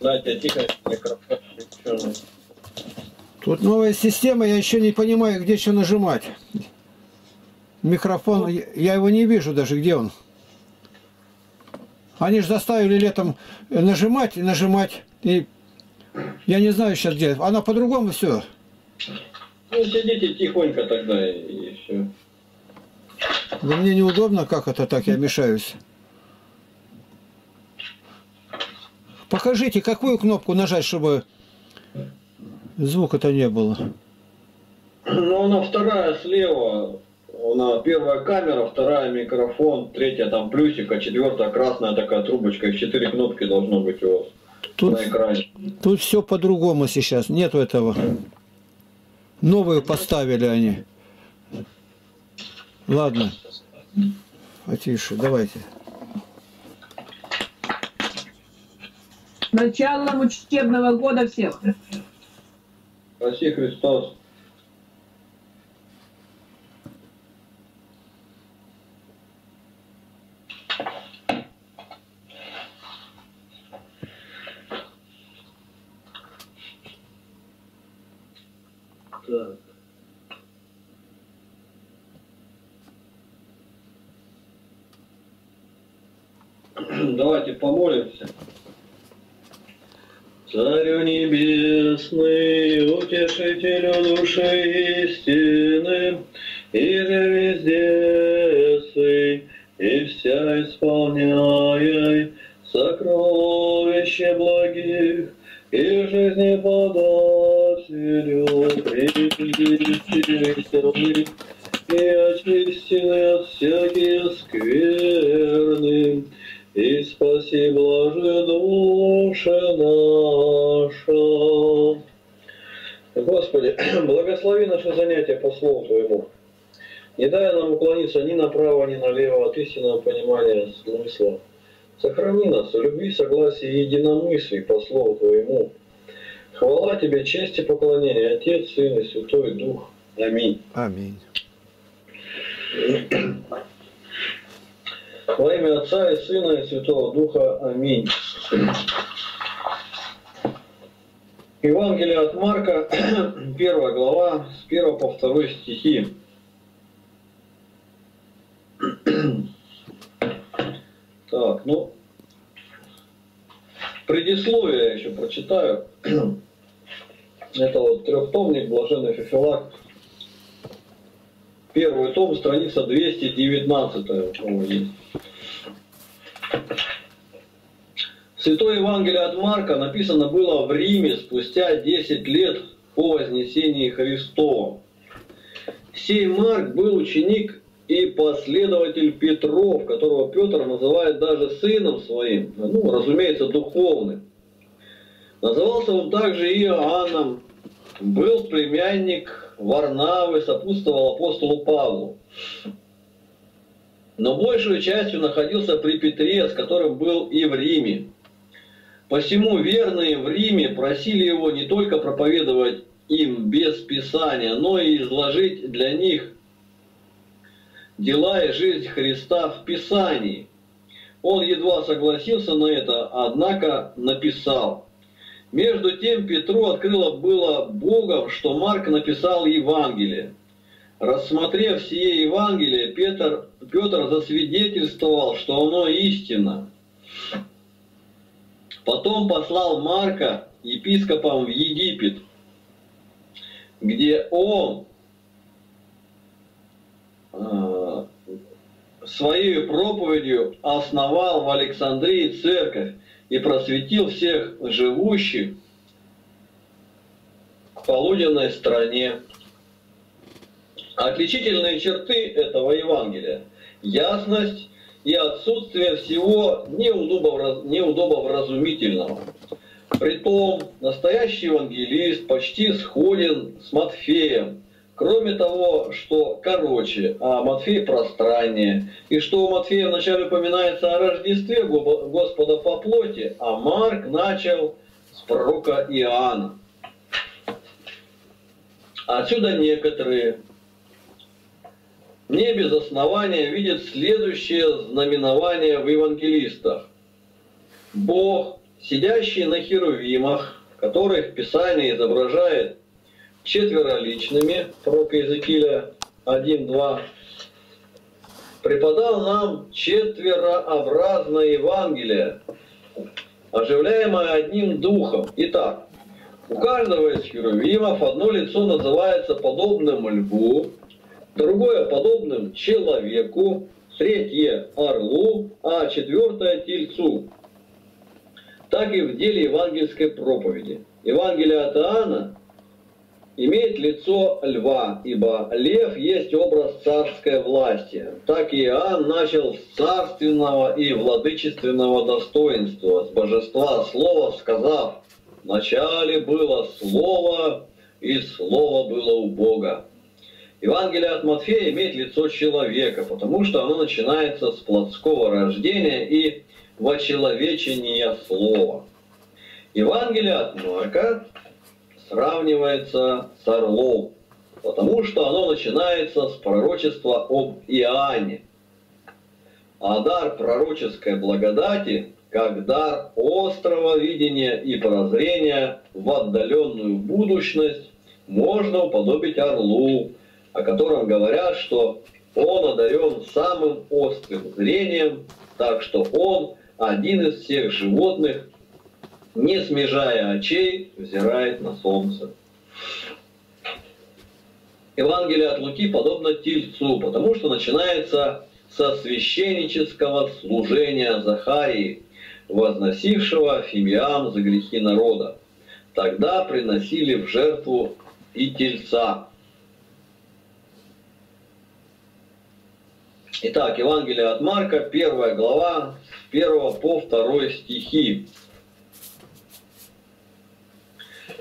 Надя, тихо, микрофон включенный. Тут новая система, я еще не понимаю, где что нажимать. Микрофон, я- я его не вижу даже, где он. Они же заставили летом нажимать и нажимать. И я не знаю сейчас где. Она по-другому все. Ну, сидите тихонько тогда и, и все. Да мне неудобно, как это так, я мешаюсь. Покажите, какую кнопку нажать, чтобы звука-то не было. Ну, она вторая слева. Она первая камера, вторая микрофон, третья там плюсик, а четвертая красная такая трубочка. Их четыре кнопки должно быть у вас Тут, на экране. тут все по-другому сейчас, нету этого. Новую поставили они. Ладно. Потише, давайте. Началом учебного года всех. Спаси Христос. Так. Давайте помолимся. Царю небесный, утешителю души истины, и везде сый, и вся исполняй сокровище благих, и жизнеподателю причиститель, и очистины от всяких скверны, и спаси блаже душа наша. Господи, благослови наше занятие по Слову Твоему. Не дай нам уклониться ни направо, ни налево от истинного понимания смысла. Сохрани нас в любви, согласии и единомыслии по Слову Твоему. Хвала Тебе, честь и поклонение, Отец, Сын и Святой Дух. Аминь. Аминь. Во имя Отца и Сына и Святого Духа. Аминь. Евангелие от Марка, первая глава, с 1 по 2 стихи. Так, ну, предисловие я еще прочитаю. Это вот трехтомник Блаженный Фефилак. Первый том, страница 219. О, есть. Святое Евангелие от Марка написано было в Риме спустя 10 лет по вознесении Христова. Сей Марк был ученик и последователь Петров, которого Петр называет даже сыном своим, ну, разумеется, духовным. Назывался он также Иоанном, был племянник Варнавы, сопутствовал апостолу Павлу. Но большую частью находился при Петре, с которым был и в Риме. Посему верные в Риме просили его не только проповедовать им без Писания, но и изложить для них дела и жизнь Христа в Писании. Он едва согласился на это, однако написал. Между тем Петру открыло было Богом, что Марк написал Евангелие. Рассмотрев сие Евангелие, Петр, Петр засвидетельствовал, что оно истина. Потом послал Марка епископом в Египет, где он э, своей проповедью основал в Александрии церковь и просветил всех живущих в полуденной стране. Отличительные черты этого Евангелия – ясность и отсутствие всего неудобовраз- неудобовразумительного. Притом, настоящий евангелист почти сходен с Матфеем, кроме того, что короче, а Матфей пространнее, и что у Матфея вначале упоминается о Рождестве Го- Господа по плоти, а Марк начал с пророка Иоанна. Отсюда некоторые не без основания видят следующее знаменование в евангелистах. Бог сидящие на херувимах, которых Писание изображает четвероличными, пророк Иезекииля 1-2, преподал нам четверообразное Евангелие, оживляемое одним духом. Итак, у каждого из херувимов одно лицо называется подобным льву, другое подобным человеку, третье орлу, а четвертое тельцу. Так и в деле евангельской проповеди. Евангелие от Иоанна имеет лицо льва, ибо лев есть образ царской власти. Так Иоанн начал с царственного и владычественного достоинства, с божества слова, сказав, «Вначале было слово, и слово было у Бога». Евангелие от Матфея имеет лицо человека, потому что оно начинается с плотского рождения и вочеловечения слова. Евангелие от Марка сравнивается с орлом, потому что оно начинается с пророчества об Иоанне. А дар пророческой благодати, как дар острого видения и прозрения в отдаленную будущность, можно уподобить орлу, о котором говорят, что он одарен самым острым зрением, так что он один из всех животных, не смежая очей, взирает на солнце. Евангелие от Луки подобно тельцу, потому что начинается со священнического служения Захарии, возносившего фимиам за грехи народа. Тогда приносили в жертву и тельца. Итак, Евангелие от Марка, первая глава, с 1 по 2 стихи.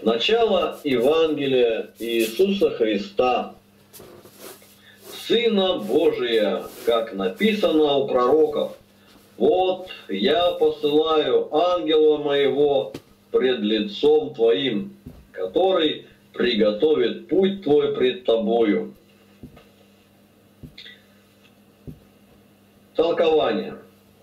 Начало Евангелия Иисуса Христа, Сына Божия, как написано у пророков. Вот я посылаю ангела моего пред лицом твоим, который приготовит путь твой пред тобою. Толкование.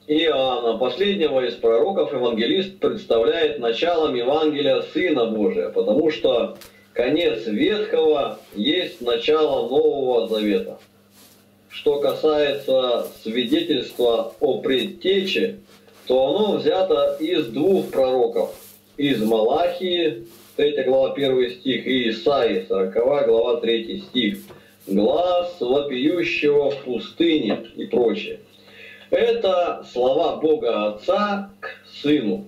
Иоанна, последнего из пророков, евангелист представляет началом Евангелия Сына Божия, потому что конец Ветхого есть начало Нового Завета. Что касается свидетельства о предтече, то оно взято из двух пророков. Из Малахии, 3 глава 1 стих, и Исаии, 40 глава 3 стих. Глаз вопиющего в пустыне и прочее. Это слова Бога Отца к Сыну.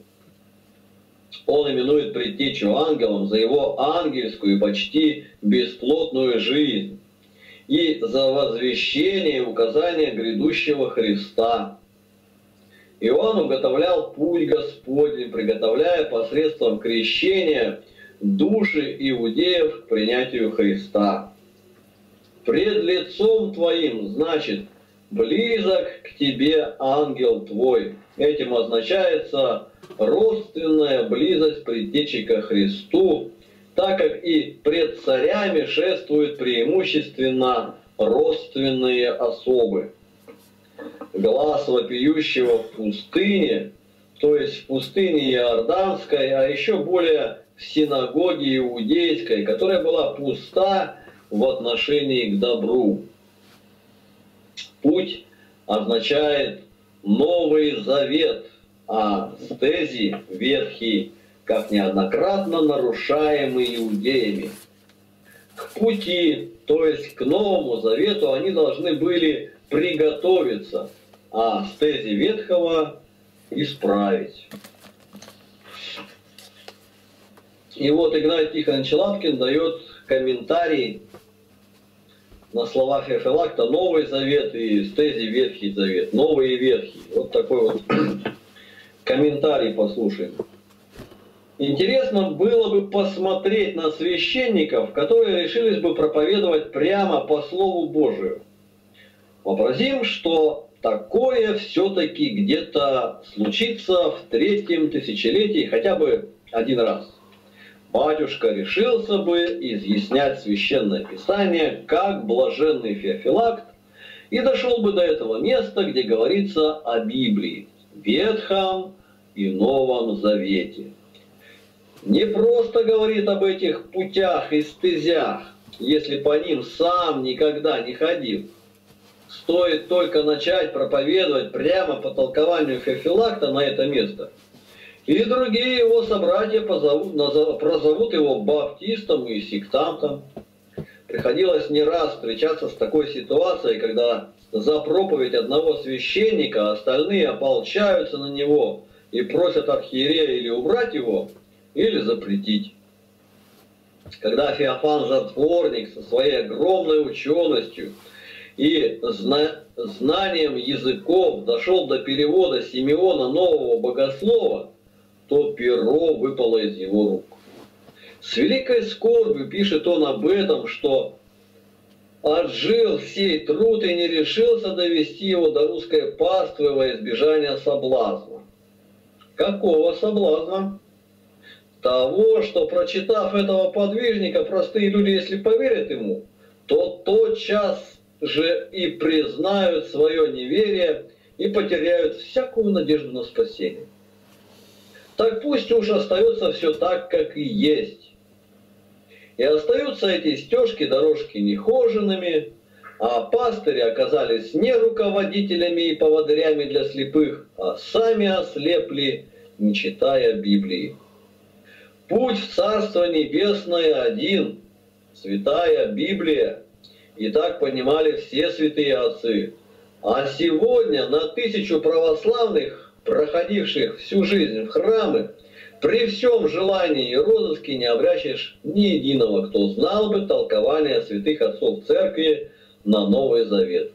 Он именует предтечу ангелом за его ангельскую и почти бесплотную жизнь и за возвещение и указание грядущего Христа. И он уготовлял путь Господень, приготовляя посредством крещения души иудеев к принятию Христа. Пред лицом твоим, значит, близок к тебе ангел твой. Этим означается родственная близость предтечи Христу, так как и пред царями шествуют преимущественно родственные особы. Глаз вопиющего в пустыне, то есть в пустыне Иорданской, а еще более в синагоге иудейской, которая была пуста в отношении к добру. Путь означает Новый Завет, а стези Ветхий, как неоднократно нарушаемый иудеями. К пути, то есть к Новому Завету, они должны были приготовиться, а стези Ветхого исправить. И вот Игнатий Тихонович Лапкин дает комментарий на слова Феофилакта Новый Завет и Стези Ветхий Завет. Новый и Ветхий. Вот такой вот комментарий послушаем. Интересно было бы посмотреть на священников, которые решились бы проповедовать прямо по Слову Божию. Вообразим, что такое все-таки где-то случится в третьем тысячелетии хотя бы один раз батюшка решился бы изъяснять священное писание как блаженный Феофилакт и дошел бы до этого места, где говорится о Библии, Ветхом и Новом Завете. Не просто говорит об этих путях и стезях, если по ним сам никогда не ходил. Стоит только начать проповедовать прямо по толкованию Феофилакта на это место. И другие его собратья позовут, назовут, прозовут его баптистом и сектантом. Приходилось не раз встречаться с такой ситуацией, когда за проповедь одного священника остальные ополчаются на него и просят архиерея или убрать его, или запретить. Когда Феофан Затворник со своей огромной ученостью и зна знанием языков дошел до перевода Симеона Нового Богослова, то перо выпало из его рук. С великой скорбью пишет он об этом, что отжил сей труд и не решился довести его до русской паствы во избежание соблазна. Какого соблазна? Того, что прочитав этого подвижника, простые люди, если поверят ему, то тотчас же и признают свое неверие и потеряют всякую надежду на спасение. Так пусть уж остается все так, как и есть. И остаются эти стежки, дорожки нехоженными, а пастыри оказались не руководителями и поводырями для слепых, а сами ослепли, не читая Библии. Путь в Царство Небесное один, святая Библия. И так понимали все святые отцы. А сегодня на тысячу православных, проходивших всю жизнь в храмы, при всем желании и розыске не обрящешь ни единого, кто знал бы толкование святых отцов церкви на Новый Завет.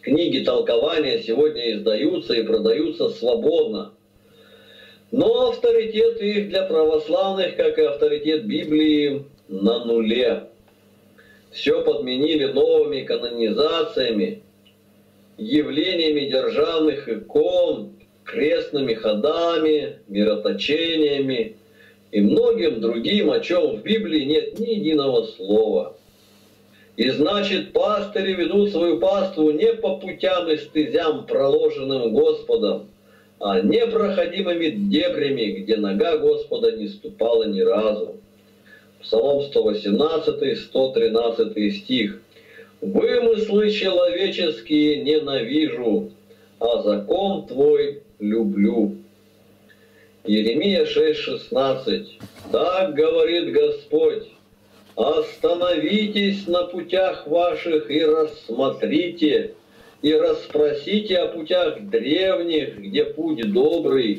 Книги толкования сегодня издаются и продаются свободно. Но авторитет их для православных, как и авторитет Библии, на нуле. Все подменили новыми канонизациями, явлениями державных икон, крестными ходами, мироточениями и многим другим, о чем в Библии нет ни единого слова. И значит, пастыри ведут свою паству не по путям и стезям, проложенным Господом, а непроходимыми дебрями, где нога Господа не ступала ни разу. Псалом 118, 113 стих. «Вымыслы человеческие ненавижу, а закон Твой люблю». Еремия 6,16. «Так говорит Господь, остановитесь на путях ваших и рассмотрите, и расспросите о путях древних, где путь добрый,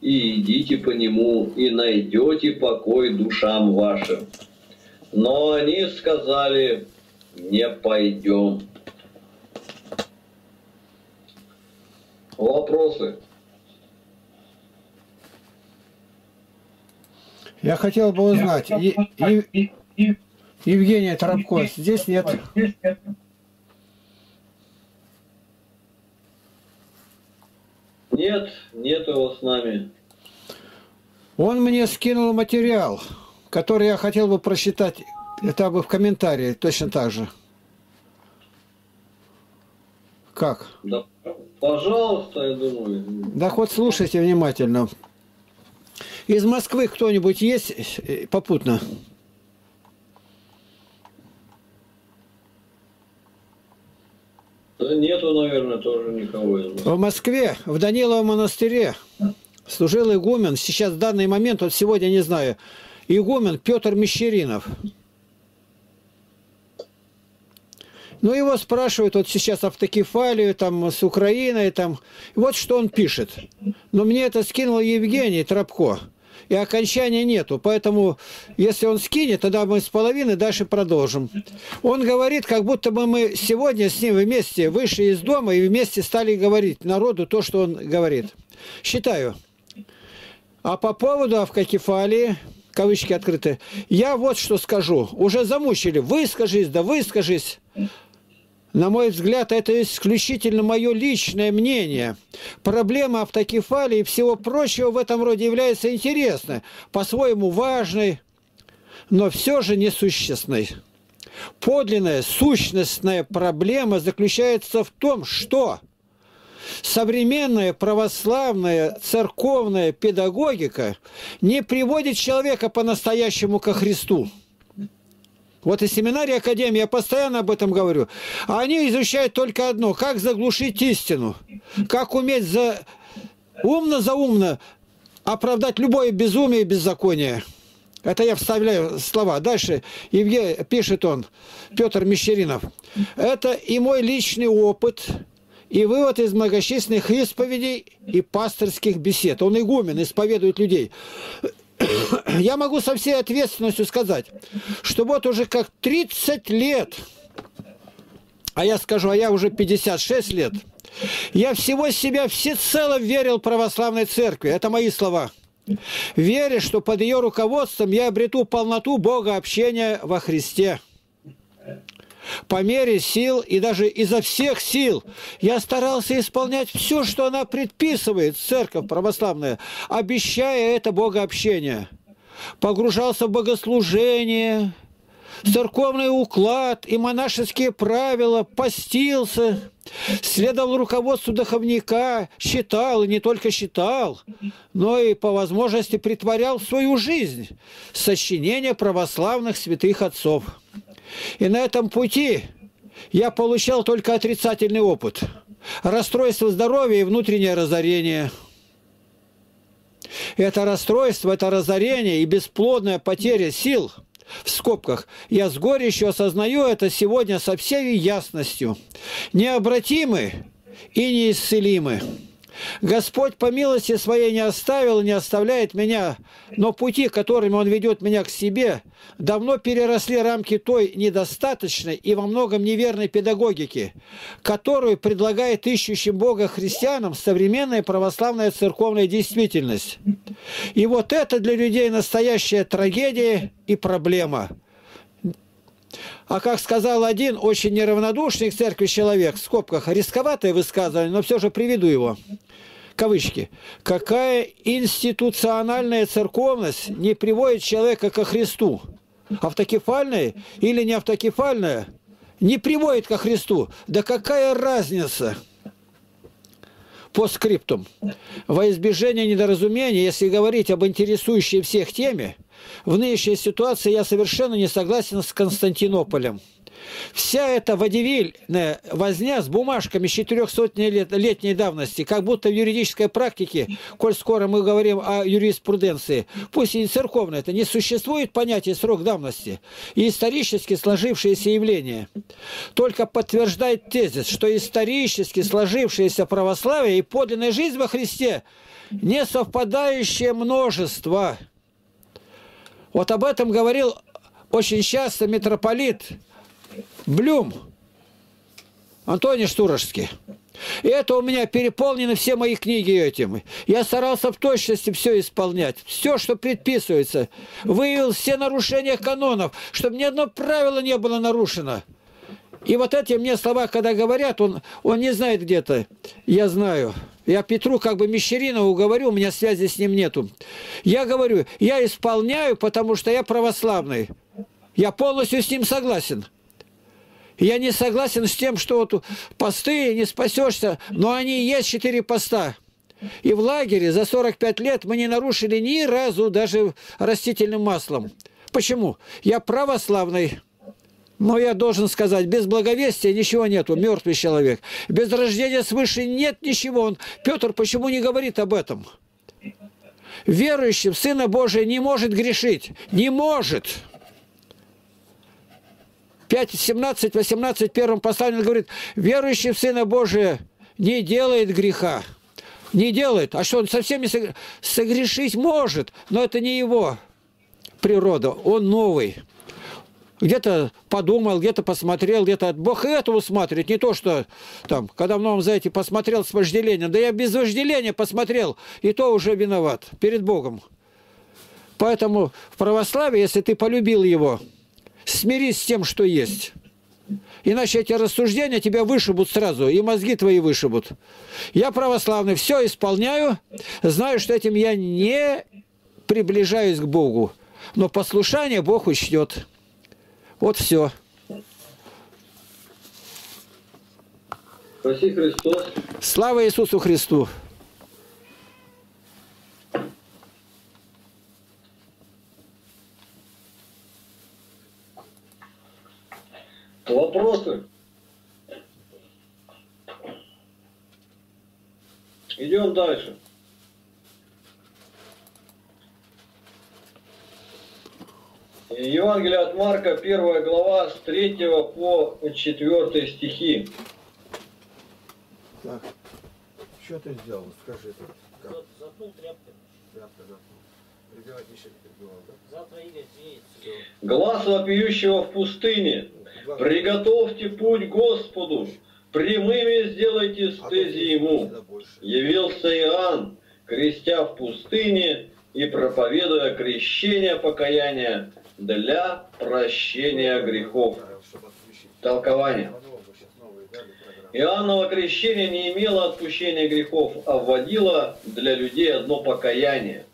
и идите по нему, и найдете покой душам вашим». Но они сказали, не пойдем. Вопросы? Я хотел бы узнать, е- е- Евгения Тропко, здесь нет. Нет, нет его с нами. Он мне скинул материал, который я хотел бы прочитать, это бы в комментарии, точно так же. Как? Да, пожалуйста, я думаю. Да хоть слушайте внимательно. Из Москвы кто-нибудь есть э, попутно? Да нету, наверное, тоже никого из нас. В Москве, в Даниловом монастыре служил игумен, сейчас в данный момент, вот сегодня не знаю, игумен Петр Мещеринов. Ну, его спрашивают вот сейчас автокефалию, там, с Украиной, там. Вот что он пишет. Но мне это скинул Евгений Тропко. И окончания нету. Поэтому, если он скинет, тогда мы с половины дальше продолжим. Он говорит, как будто бы мы сегодня с ним вместе вышли из дома и вместе стали говорить народу то, что он говорит. Считаю. А по поводу автокефалии, кавычки открыты, я вот что скажу. Уже замучили. Выскажись, да выскажись. На мой взгляд, это исключительно мое личное мнение. Проблема автокефалии и всего прочего в этом роде является интересной, по-своему важной, но все же несущественной. Подлинная сущностная проблема заключается в том, что современная православная церковная педагогика не приводит человека по-настоящему ко Христу. Вот и семинарии Академии, я постоянно об этом говорю. Они изучают только одно, как заглушить истину, как уметь за... умно-заумно оправдать любое безумие и беззаконие. Это я вставляю слова. Дальше Евгений, пишет он, Петр Мещеринов. Это и мой личный опыт, и вывод из многочисленных исповедей и пасторских бесед. Он игумен, исповедует людей. Я могу со всей ответственностью сказать, что вот уже как 30 лет, а я скажу, а я уже 56 лет, я всего себя всецело верил православной церкви. Это мои слова веря, что под ее руководством я обрету полноту Бога общения во Христе. По мере сил и даже изо всех сил я старался исполнять все, что она предписывает, церковь православная, обещая это Богообщение. Погружался в богослужение, церковный уклад и монашеские правила, постился, следовал руководству духовника, считал, и не только считал, но и по возможности притворял в свою жизнь сочинения православных святых отцов. И на этом пути я получал только отрицательный опыт. Расстройство здоровья и внутреннее разорение. Это расстройство, это разорение и бесплодная потеря сил – в скобках, я с горечью осознаю это сегодня со всей ясностью. Необратимы и неисцелимы. Господь по милости своей не оставил не оставляет меня, но пути, которыми Он ведет меня к себе, давно переросли рамки той недостаточной и во многом неверной педагогики, которую предлагает ищущим Бога христианам современная православная церковная действительность. И вот это для людей настоящая трагедия и проблема – а как сказал один очень неравнодушный к церкви человек, в скобках, рисковатое высказывание, но все же приведу его кавычки, какая институциональная церковность не приводит человека ко Христу? Автокефальная или не автокефальная? Не приводит ко Христу. Да какая разница? По скриптум. Во избежание недоразумения, если говорить об интересующей всех теме, в нынешней ситуации я совершенно не согласен с Константинополем. Вся эта водевильная возня с бумажками 400-летней давности, как будто в юридической практике, коль скоро мы говорим о юриспруденции, пусть и церковной, это не существует понятия срок давности и исторически сложившиеся явления. Только подтверждает тезис, что исторически сложившееся православие и подлинная жизнь во Христе не совпадающее множество. Вот об этом говорил очень часто митрополит Блюм, Антоний Штурожский. И это у меня переполнены все мои книги этим. Я старался в точности все исполнять. Все, что предписывается. Выявил все нарушения канонов, чтобы ни одно правило не было нарушено. И вот эти мне слова, когда говорят, он, он не знает где-то. Я знаю. Я Петру как бы Мещеринову говорю, у меня связи с ним нету. Я говорю, я исполняю, потому что я православный. Я полностью с ним согласен. Я не согласен с тем, что вот посты не спасешься, но они есть четыре поста. И в лагере за 45 лет мы не нарушили ни разу даже растительным маслом. Почему? Я православный. Но я должен сказать, без благовестия ничего нету, мертвый человек. Без рождения свыше нет ничего. Он, Петр почему не говорит об этом? Верующий в Сына Божия не может грешить. Не может. 5, 17, 18, первом послании говорит, верующий в Сына Божия не делает греха. Не делает. А что, он совсем не согрешить может, но это не его природа, он новый. Где-то подумал, где-то посмотрел, где-то... Бог и это усматривает, не то, что там, когда в Новом Завете посмотрел с вожделением. Да я без вожделения посмотрел, и то уже виноват перед Богом. Поэтому в православии, если ты полюбил его, смирись с тем, что есть. Иначе эти рассуждения тебя вышибут сразу, и мозги твои вышибут. Я православный, все исполняю, знаю, что этим я не приближаюсь к Богу. Но послушание Бог учтет. Вот все. Спаси Христос. Слава Иисусу Христу! Вопросы? Идем дальше. Евангелие от Марка, первая глава, с 3 по 4 стихи. Так, что ты сделал? Скажи это. Вот, заткнул тряпкой. Завтра, завтра. Прибивать еще не прибивал, да? Завтра Игорь приедет. Глаз вопиющего в пустыне. Приготовьте путь Господу. Прямыми сделайте стези ему. Явился Иоанн, крестя в пустыне и проповедуя крещение покаяния для прощения грехов. Толкование. Иоанново крещение не имело отпущения грехов, а вводило для людей одно покаяние.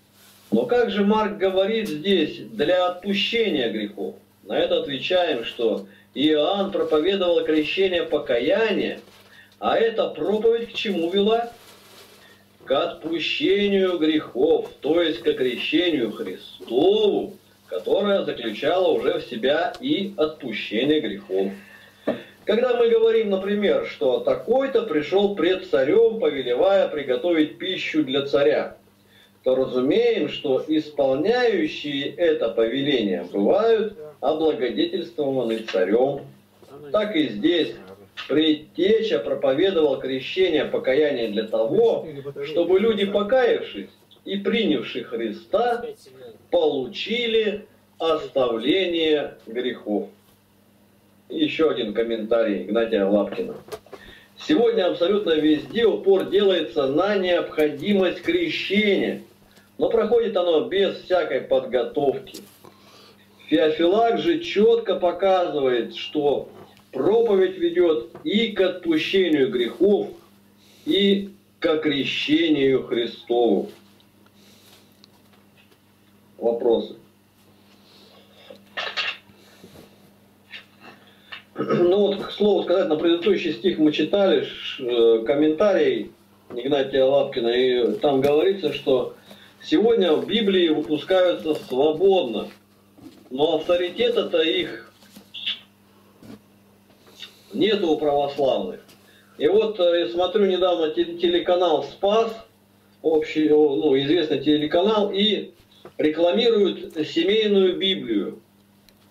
Но как же Марк говорит здесь для отпущения грехов? На это отвечаем, что Иоанн проповедовал крещение покаяния, а эта проповедь к чему вела? К отпущению грехов, то есть к крещению Христову, которое заключало уже в себя и отпущение грехов. Когда мы говорим, например, что такой-то пришел пред царем, повелевая приготовить пищу для царя, то разумеем, что исполняющие это повеление бывают облагодетельствованы царем. Так и здесь предтеча проповедовал крещение покаяния для того, чтобы люди, покаявшись и принявшие Христа, получили оставление грехов. Еще один комментарий Игнатия Лапкина. Сегодня абсолютно везде упор делается на необходимость крещения, но проходит оно без всякой подготовки. Феофилак же четко показывает, что проповедь ведет и к отпущению грехов, и к крещению Христову. Вопросы? Ну вот, к слову сказать, на предыдущий стих мы читали э, комментарий Игнатия Лапкина, и там говорится, что сегодня в Библии выпускаются свободно, но авторитета-то их нету у православных. И вот э, я смотрю недавно телеканал «Спас», общий, ну, известный телеканал, и рекламируют семейную Библию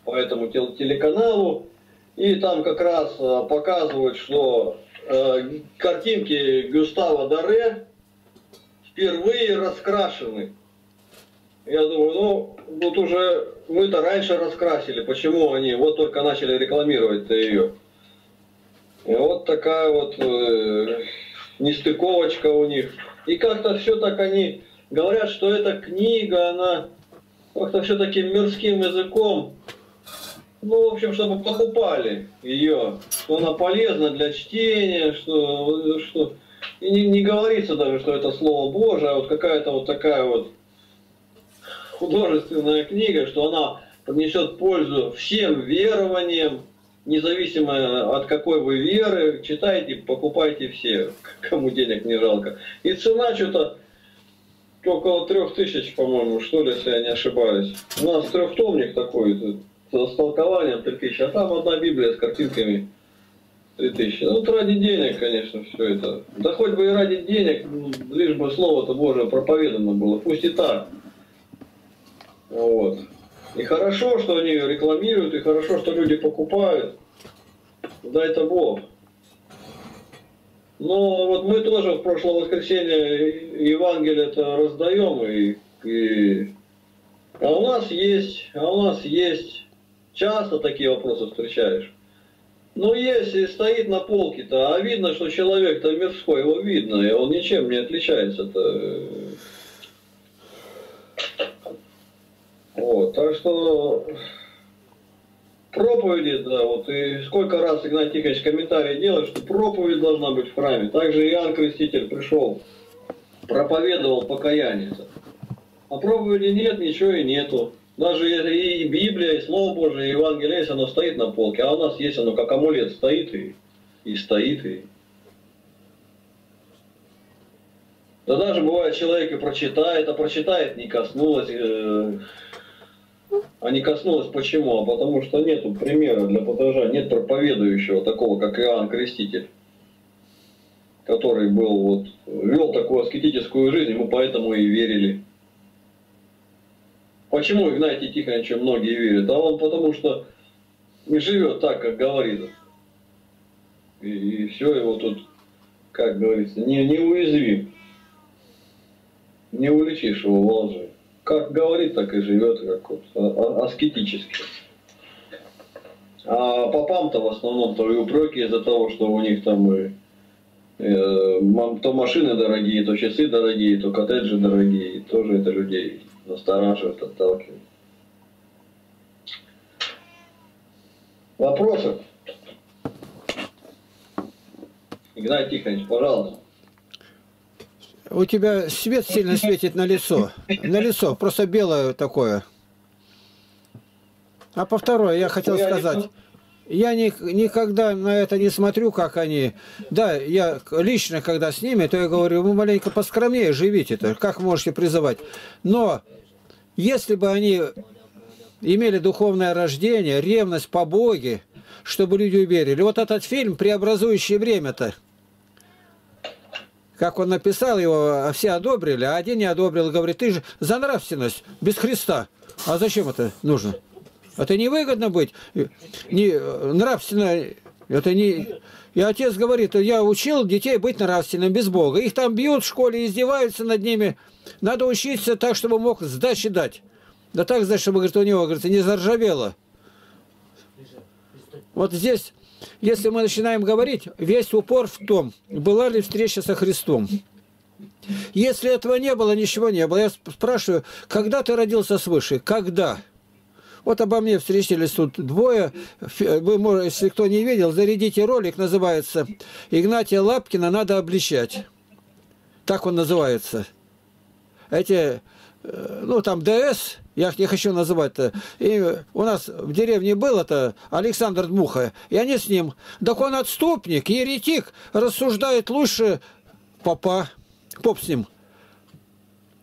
по этому телеканалу. И там как раз э, показывают, что э, картинки Гюстава Даре впервые раскрашены. Я думаю, ну, вот уже мы-то раньше раскрасили, почему они вот только начали рекламировать-то ее. И вот такая вот э, нестыковочка у них. И как-то все так они говорят, что эта книга, она как-то все таким мирским языком ну, в общем, чтобы покупали ее, что она полезна для чтения, что, что и не, не говорится даже, что это Слово Божие, а вот какая-то вот такая вот художественная книга, что она принесет пользу всем верованиям, независимо от какой вы веры, читайте, покупайте все, кому денег не жалко. И цена что-то около трех тысяч, по-моему, что ли, если я не ошибаюсь. У нас трехтомник такой, с толкованием 3000, а там одна Библия с картинками 3000. Ну, вот ради денег, конечно, все это. Да хоть бы и ради денег, ну, лишь бы Слово-то Божие проповедано было, пусть и так. Вот. И хорошо, что они рекламируют, и хорошо, что люди покупают. Да это Бог. Но вот мы тоже в прошлое воскресенье Евангелие-то раздаем, и, и... а у нас есть, а у нас есть Часто такие вопросы встречаешь. Ну, если стоит на полке-то, а видно, что человек-то мирской, его видно, и он ничем не отличается-то. Вот, так что проповеди, да, вот и сколько раз Игнатий Тихович комментарий делает, что проповедь должна быть в храме. Также Иоанн Креститель пришел, проповедовал покаяние. А проповеди нет, ничего и нету. Даже и Библия, и Слово Божие, и Евангелие, если оно стоит на полке, а у нас есть оно как амулет, стоит и, и стоит и. Да даже бывает человек и прочитает, а прочитает не коснулось, э, а не коснулось почему? А потому что нету примера для подражания, нет проповедующего такого, как Иоанн Креститель, который был вот, вел такую аскетическую жизнь, ему поэтому и верили. Почему Игнатий Тихоновича многие верят? А он потому что не живет так, как говорит. И, и все его тут, как говорится, не, неуязвим. Не уличишь его во лжи. Как говорит, так и живет, как вот, а- а- аскетически. А попам-то в основном-то и упреки из-за того, что у них там и, э, то машины дорогие, то часы дорогие, то коттеджи дорогие. И тоже это людей настораживает, отталкивает. Вопросы? Игнатий Тихонович, пожалуйста. У тебя свет сильно светит на лицо. На лицо, просто белое такое. А по второе, я хотел сказать, я ни- никогда на это не смотрю, как они... Да, я лично, когда с ними, то я говорю, вы маленько поскромнее живите-то, как можете призывать. Но если бы они имели духовное рождение, ревность по Боге, чтобы люди уверили. Вот этот фильм «Преобразующее время»-то, как он написал его, все одобрили, а один не одобрил, говорит, ты же за нравственность, без Христа. А зачем это нужно? Это невыгодно быть. Не, нравственно, это не... И отец говорит, я учил детей быть нравственным без Бога. Их там бьют в школе, издеваются над ними. Надо учиться так, чтобы мог сдачи дать. Да так сдать, чтобы, говорит, у него, говорит, не заржавело. Вот здесь, если мы начинаем говорить, весь упор в том, была ли встреча со Христом. Если этого не было, ничего не было. Я спрашиваю, когда ты родился свыше? Когда? Вот обо мне встретились тут двое. Вы, если кто не видел, зарядите ролик, называется «Игнатия Лапкина надо обличать». Так он называется. Эти, э, ну там ДС, я их не хочу называть-то. И у нас в деревне был это Александр Дмуха, и они с ним. Так он отступник, еретик, рассуждает лучше папа. Поп с ним.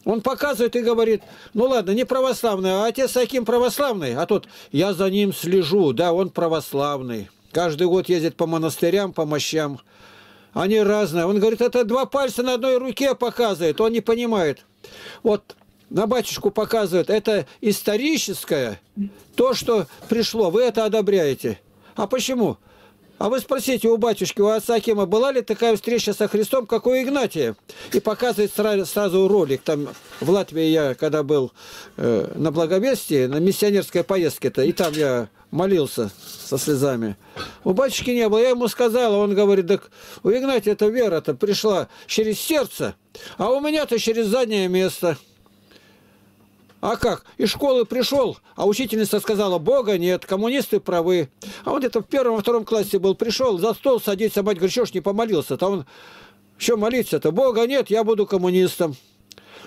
Он показывает и говорит, ну ладно, не православный, а отец Аким православный, а тот, я за ним слежу, да, он православный. Каждый год ездит по монастырям, по мощам. Они разные. Он говорит, это два пальца на одной руке показывает, он не понимает. Вот на батюшку показывает, это историческое, то, что пришло, вы это одобряете. А почему? А вы спросите у батюшки, у отца Акима, была ли такая встреча со Христом, как у Игнатия? И показывает сразу, сразу ролик. Там в Латвии я, когда был э, на благовестии, на миссионерской поездке-то, и там я молился со слезами. У батюшки не было. Я ему сказал, он говорит, так у Игнатия эта вера-то пришла через сердце, а у меня-то через заднее место. А как? Из школы пришел, а учительница сказала, Бога нет, коммунисты правы. А он где-то в первом, во втором классе был, пришел, за стол садится, мать говорит, что ж не помолился-то? Он, что молиться-то? Бога нет, я буду коммунистом.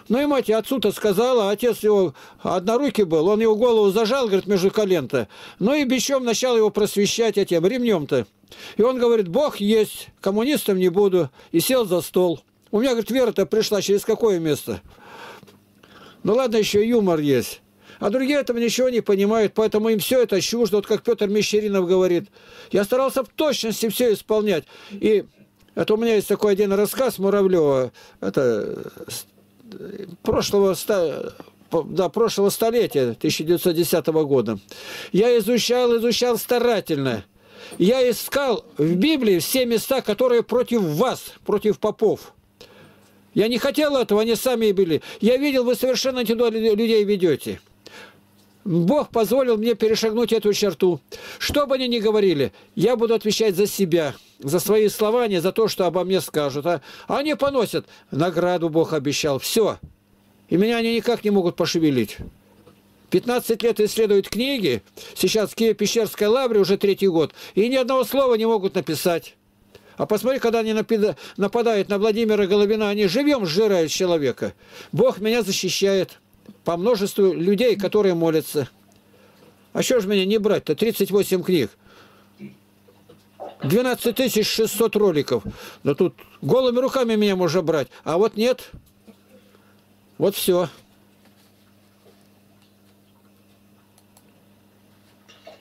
Ну и мать отцу-то сказала, отец его однорукий был, он его голову зажал, говорит, между колен-то. Ну и бичом начал его просвещать этим ремнем-то. И он говорит, Бог есть, коммунистом не буду. И сел за стол. У меня, говорит, вера-то пришла через какое место? Ну ладно, еще юмор есть. А другие этого ничего не понимают, поэтому им все это чуждо, вот как Петр Мещеринов говорит. Я старался в точности все исполнять. И это у меня есть такой один рассказ Муравлева, это с- прошлого, да, прошлого столетия, 1910 года. Я изучал, изучал старательно. Я искал в Библии все места, которые против вас, против попов. Я не хотел этого, они сами и были. Я видел, вы совершенно туда лю- людей ведете. Бог позволил мне перешагнуть эту черту. Что бы они ни говорили, я буду отвечать за себя, за свои слова, а не за то, что обо мне скажут. А они поносят. Награду Бог обещал. Все. И меня они никак не могут пошевелить. 15 лет исследуют книги. Сейчас в Киево-Пещерской лавре уже третий год. И ни одного слова не могут написать. А посмотри, когда они нападают на Владимира Головина, они живьем сжирают человека. Бог меня защищает по множеству людей, которые молятся. А что же меня не брать-то? 38 книг. 12 600 роликов. Но тут голыми руками меня можно брать. А вот нет. Вот все.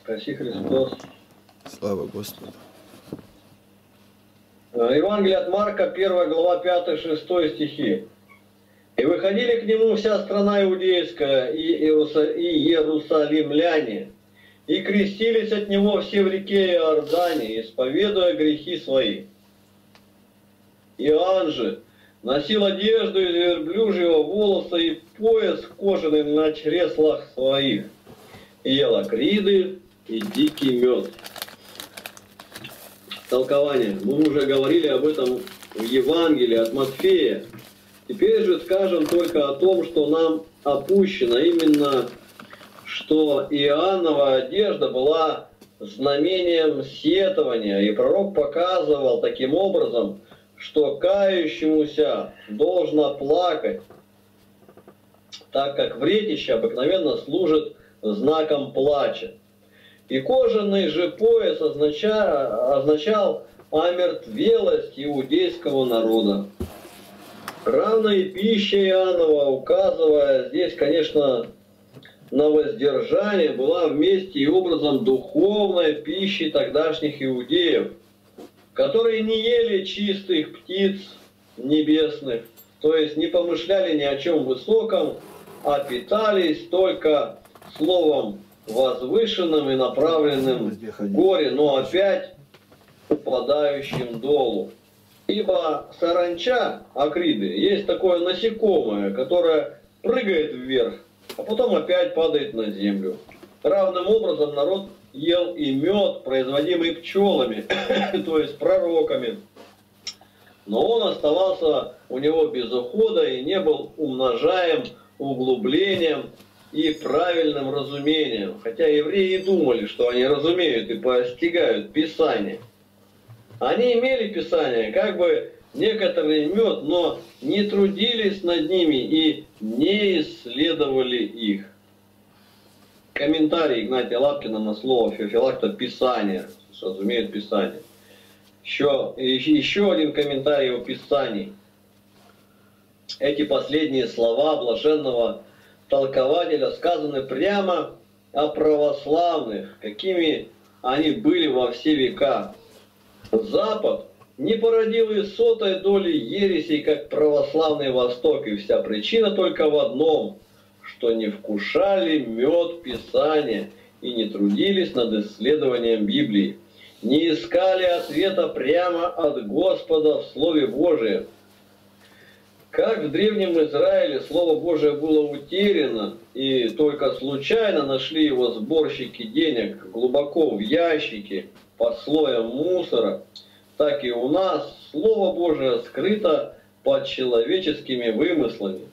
Спаси Христос. Слава Господу. Э, Евангелие от Марка, 1 глава, 5-6 стихи. «И выходили к нему вся страна иудейская и, Иеруса- и иерусалимляне, и крестились от него все в реке Иордане, исповедуя грехи свои. Иоанн же носил одежду из верблюжьего волоса и пояс кожаный на чреслах своих, и ел акриды и дикий мед». Толкование. Мы уже говорили об этом в Евангелии от Матфея. Теперь же скажем только о том, что нам опущено именно, что Иоаннова одежда была знамением сетования, и пророк показывал таким образом, что кающемуся должно плакать, так как вретище обыкновенно служит знаком плача. И кожаный же пояс означа- означал омертвелость иудейского народа. Равно пища Иоаннова, указывая здесь, конечно, на воздержание, была вместе и образом духовной пищи тогдашних иудеев, которые не ели чистых птиц небесных, то есть не помышляли ни о чем высоком, а питались только словом возвышенным и направленным горе, но опять упадающим долу. Ибо саранча, акриды, есть такое насекомое, которое прыгает вверх, а потом опять падает на землю. Равным образом народ ел и мед, производимый пчелами, то есть пророками. Но он оставался у него без ухода и не был умножаем углублением и правильным разумением. Хотя евреи и думали, что они разумеют и постигают Писание. Они имели Писание, как бы некоторый мед, но не трудились над ними и не исследовали их. Комментарий Игнатия Лапкина на слово Феофилакта «Писание», разумеет Писание. Еще, еще один комментарий о Писании. Эти последние слова блаженного толкователя сказаны прямо о православных, какими они были во все века. Запад не породил и сотой доли ересей, как православный Восток, и вся причина только в одном, что не вкушали мед Писания и не трудились над исследованием Библии, не искали ответа прямо от Господа в Слове Божием. Как в Древнем Израиле Слово Божие было утеряно, и только случайно нашли его сборщики денег глубоко в ящике под слоем мусора, так и у нас Слово Божие скрыто под человеческими вымыслами,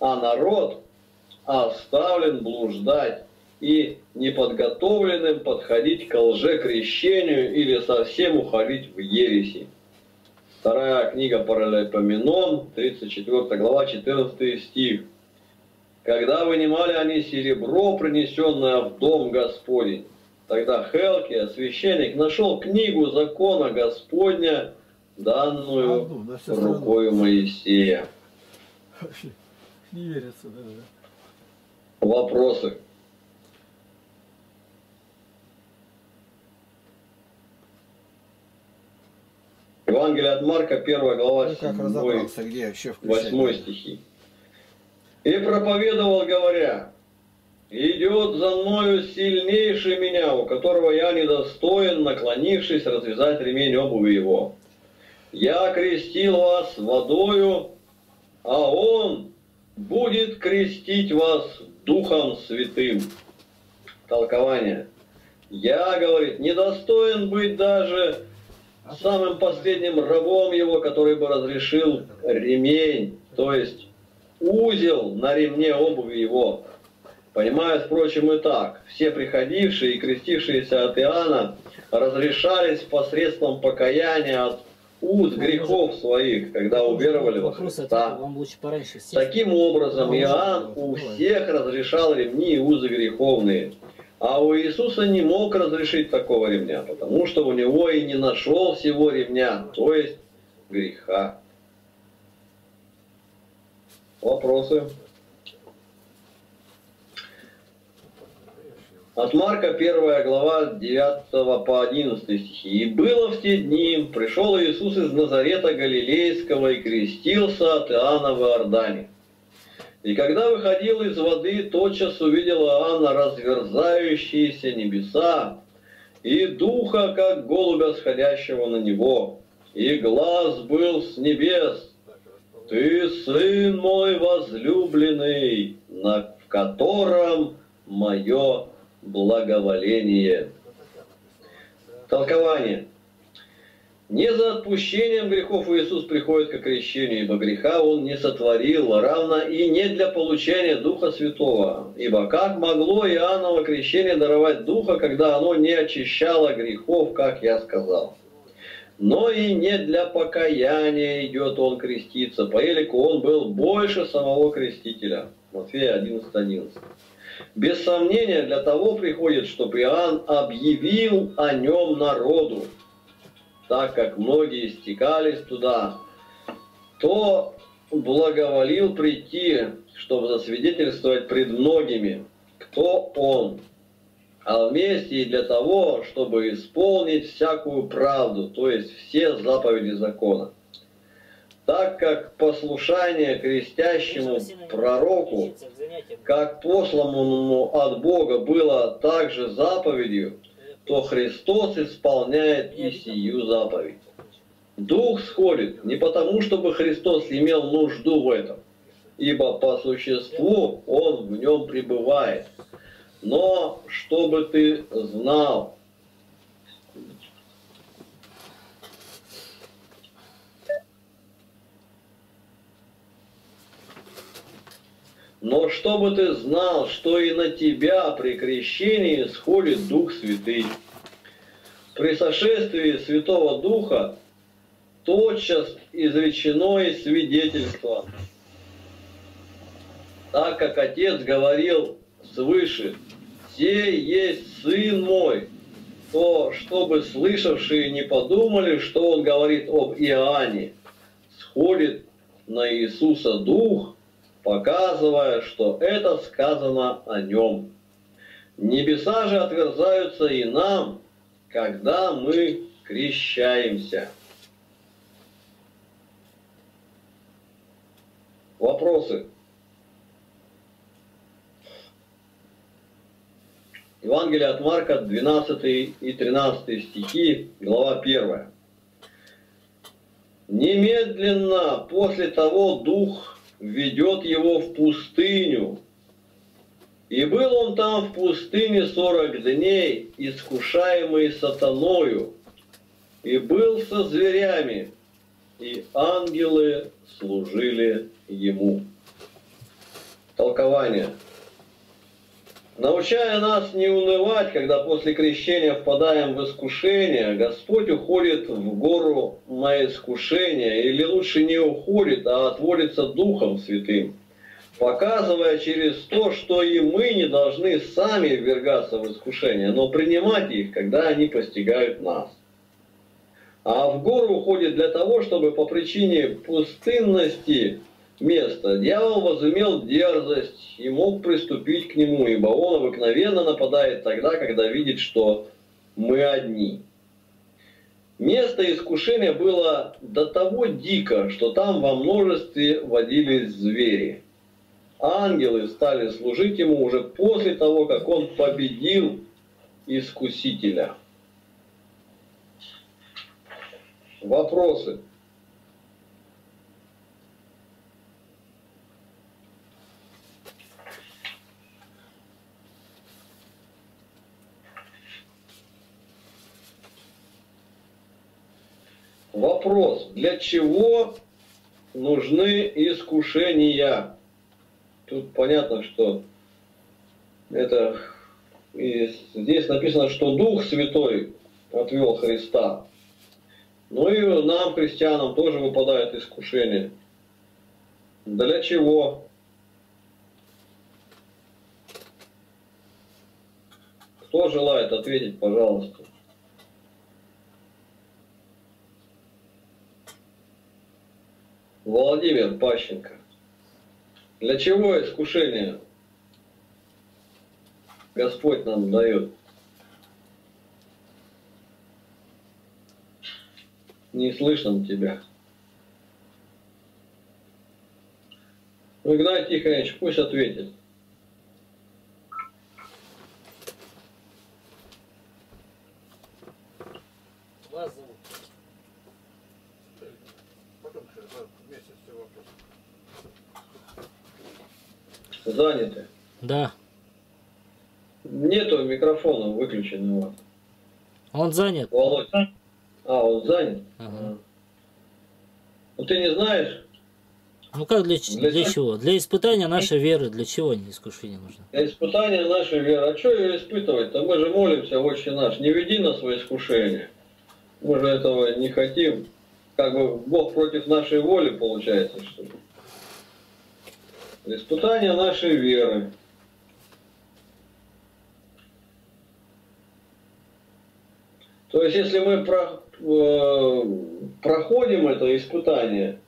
а народ оставлен блуждать и неподготовленным подходить к лжекрещению или совсем уходить в ереси. Вторая книга Паралипоменон, 34 глава, 14 стих. Когда вынимали они серебро, принесенное в дом Господень, тогда Хелкия, священник, нашел книгу закона Господня, данную рукою Моисея. Не верится даже. Вопросы? Евангелие от Марка, 1 глава, Ну, как 7, разобрался, где еще включать? 8 стихи. И проповедовал, говоря, «Идет за мною сильнейший меня, у которого я недостоин, наклонившись, развязать ремень обуви его. Я крестил вас водою, а он будет крестить вас Духом Святым». Толкование. Я, говорит, недостоин быть даже самым последним рабом его, который бы разрешил ремень, то есть узел на ремне обуви его. Понимают, впрочем, и так. Все приходившие и крестившиеся от Иоанна разрешались посредством покаяния от уз грехов своих, когда уверовали во Христа. Таким образом, Иоанн у всех разрешал ремни и узы греховные. А у Иисуса не мог разрешить такого ремня, потому что у него и не нашел всего ремня, то есть греха. Вопросы? От Марка 1 глава 9 по 11 стихи. «И было в те дни, пришел Иисус из Назарета Галилейского и крестился от Иоанна в Иордане. И когда выходил из воды, тотчас увидел Иоанна разверзающиеся небеса и духа, как голубя, сходящего на него. И глаз был с небес. Ты сын мой возлюбленный, на, котором мое благоволение. Толкование. Не за отпущением грехов Иисус приходит к крещению, ибо греха Он не сотворил, равно и не для получения Духа Святого. Ибо как могло Иоанново крещение даровать Духа, когда оно не очищало грехов, как я сказал? Но и не для покаяния идет Он креститься, по елику Он был больше самого крестителя. Матфея 11.11. 11. Без сомнения для того приходит, чтобы Иоанн объявил о нем народу, так как многие стекались туда, то благоволил прийти, чтобы засвидетельствовать пред многими, кто он, а вместе и для того, чтобы исполнить всякую правду, то есть все заповеди закона. Так как послушание крестящему пророку, как посланному от Бога, было также заповедью, то Христос исполняет и сию заповедь. Дух сходит не потому, чтобы Христос имел нужду в этом, ибо по существу Он в нем пребывает, но чтобы ты знал, Но чтобы ты знал, что и на тебя при крещении сходит Дух Святый. При сошествии Святого Духа тотчас изречено и свидетельство. Так как Отец говорил свыше, «Сей есть Сын мой», то, чтобы слышавшие не подумали, что он говорит об Иоанне, сходит на Иисуса Дух, показывая, что это сказано о нем. Небеса же отверзаются и нам, когда мы крещаемся. Вопросы? Евангелие от Марка, 12 и 13 стихи, глава 1. Немедленно после того Дух ведет его в пустыню. И был он там в пустыне сорок дней, искушаемый сатаною, и был со зверями, и ангелы служили ему. Толкование – Научая нас не унывать, когда после крещения впадаем в искушение, Господь уходит в гору на искушение, или лучше не уходит, а отводится Духом Святым, показывая через то, что и мы не должны сами ввергаться в искушение, но принимать их, когда они постигают нас. А в гору уходит для того, чтобы по причине пустынности место. Дьявол возымел дерзость и мог приступить к нему, ибо он обыкновенно нападает тогда, когда видит, что мы одни. Место искушения было до того дико, что там во множестве водились звери. Ангелы стали служить ему уже после того, как он победил искусителя. Вопросы? Вопрос, для чего нужны искушения? Тут понятно, что это и здесь написано, что Дух Святой отвел Христа. Ну и нам, христианам, тоже выпадает искушение. Для чего? Кто желает ответить, пожалуйста? Владимир Пащенко. Для чего искушение Господь нам дает? Не слышно тебя. Ну, Игнат Тихонович, пусть ответит. Вас зовут. Потом через месяц все вопросы. Заняты. Да, Нету микрофона выключенного. он занят. Володь. А, он занят? Ага. Ну ты не знаешь, Ну как для, Для для чего? Для испытания нашей веры. Для чего они искушение нужно? для испытания нашей веры. А что ее испытывать-то? Мы же молимся, Отче наш. Не веди нас во искушение. Мы же этого не хотим. Как бы Бог против нашей воли получается, что ли. Испытание нашей веры. То есть, если мы э, проходим это испытание,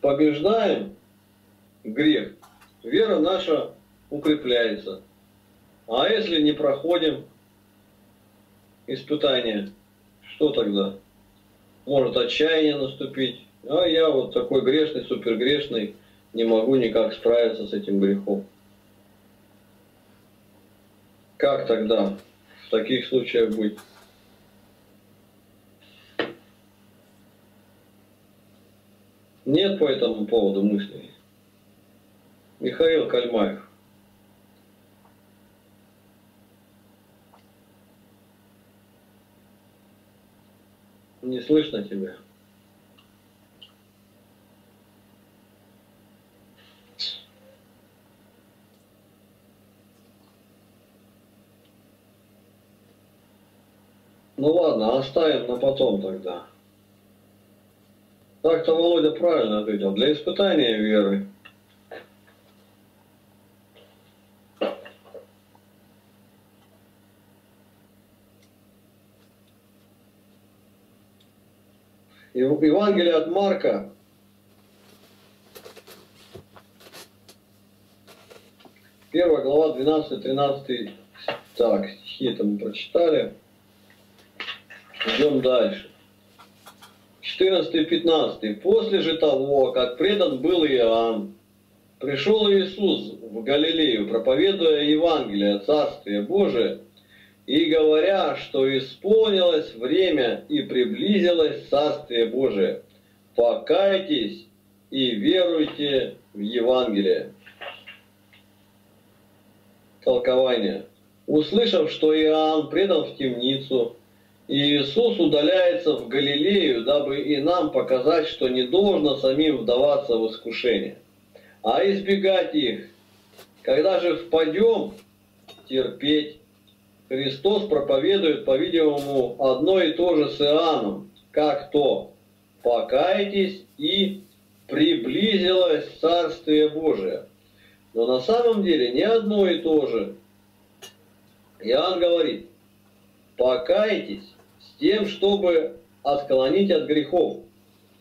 побеждаем грех, вера наша укрепляется. А если не проходим испытание, что тогда? Может отчаяние наступить. А я вот такой грешный, супергрешный, не могу никак справиться с этим грехом. Как тогда в таких случаях быть? Нет по этому поводу мыслей. Михаил Кальмаев. Не слышно тебя. Ну ладно, оставим на потом тогда. Так-то Володя правильно ответил. Для испытания веры. Ев- Евангелие от Марка, первая глава, 12-13, так, стихи это мы прочитали. Идем дальше. 14-15. После же того, как предан был Иоанн, пришел Иисус в Галилею, проповедуя Евангелие о Царстве Божие, и говоря, что исполнилось время и приблизилось Царствие Божие. Покайтесь и веруйте в Евангелие. Толкование. Услышав, что Иоанн предан в темницу, Иисус удаляется в Галилею, дабы и нам показать, что не должно самим вдаваться в искушение, а избегать их. Когда же впадем, терпеть. Христос проповедует, по-видимому, одно и то же с Иоанном, как то «покайтесь и приблизилось Царствие Божие». Но на самом деле не одно и то же. Иоанн говорит, покайтесь тем, чтобы отклонить от грехов.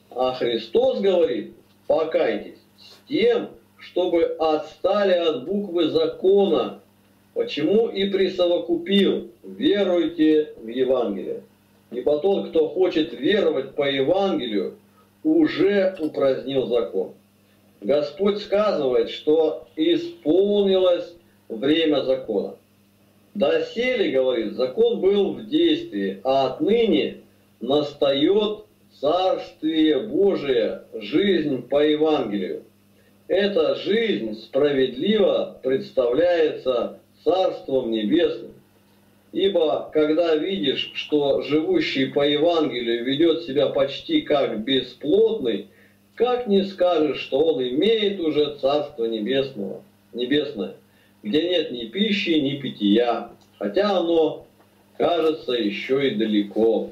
А Христос говорит, покайтесь с тем, чтобы отстали от буквы закона. Почему и присовокупил, веруйте в Евангелие. Ибо тот, кто хочет веровать по Евангелию, уже упразднил закон. Господь сказывает, что исполнилось время закона. Доселе, говорит, закон был в действии, а отныне настает Царствие Божие, жизнь по Евангелию. Эта жизнь справедливо представляется Царством Небесным. Ибо когда видишь, что живущий по Евангелию ведет себя почти как бесплотный, как не скажешь, что он имеет уже Царство Небесного, Небесное, где нет ни пищи, ни питья, хотя оно кажется еще и далеко.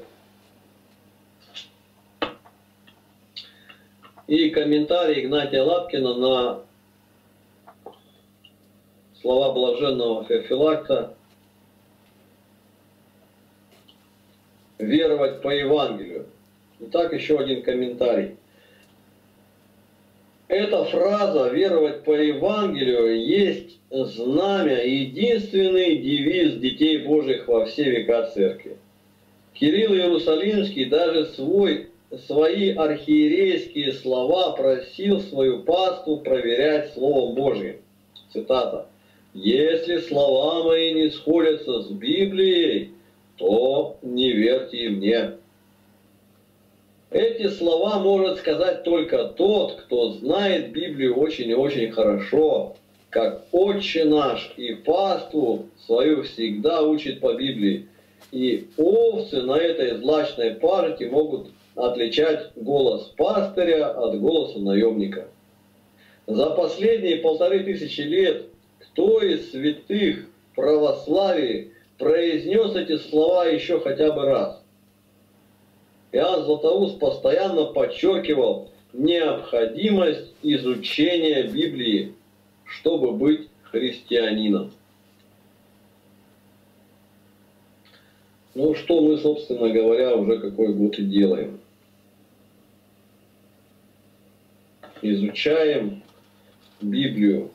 И комментарий Игнатия Лапкина на слова блаженного Феофилакта «Веровать по Евангелию». Итак, еще один комментарий. Эта фраза «веровать по Евангелию» есть знамя единственный девиз детей Божьих во все века Церкви. Кирилл Иерусалимский даже свой, свои архиерейские слова просил свою паству проверять Словом Божьим. Цитата. «Если слова мои не сходятся с Библией, то не верьте мне». Эти слова может сказать только тот, кто знает Библию очень и очень хорошо, как Отче наш и паству свою всегда учит по Библии. И овцы на этой злачной пажите могут отличать голос пастыря от голоса наемника. За последние полторы тысячи лет кто из святых православии произнес эти слова еще хотя бы раз? Иоанн Златоуст постоянно подчеркивал необходимость изучения Библии, чтобы быть христианином. Ну, что мы, собственно говоря, уже какой год и делаем. Изучаем Библию.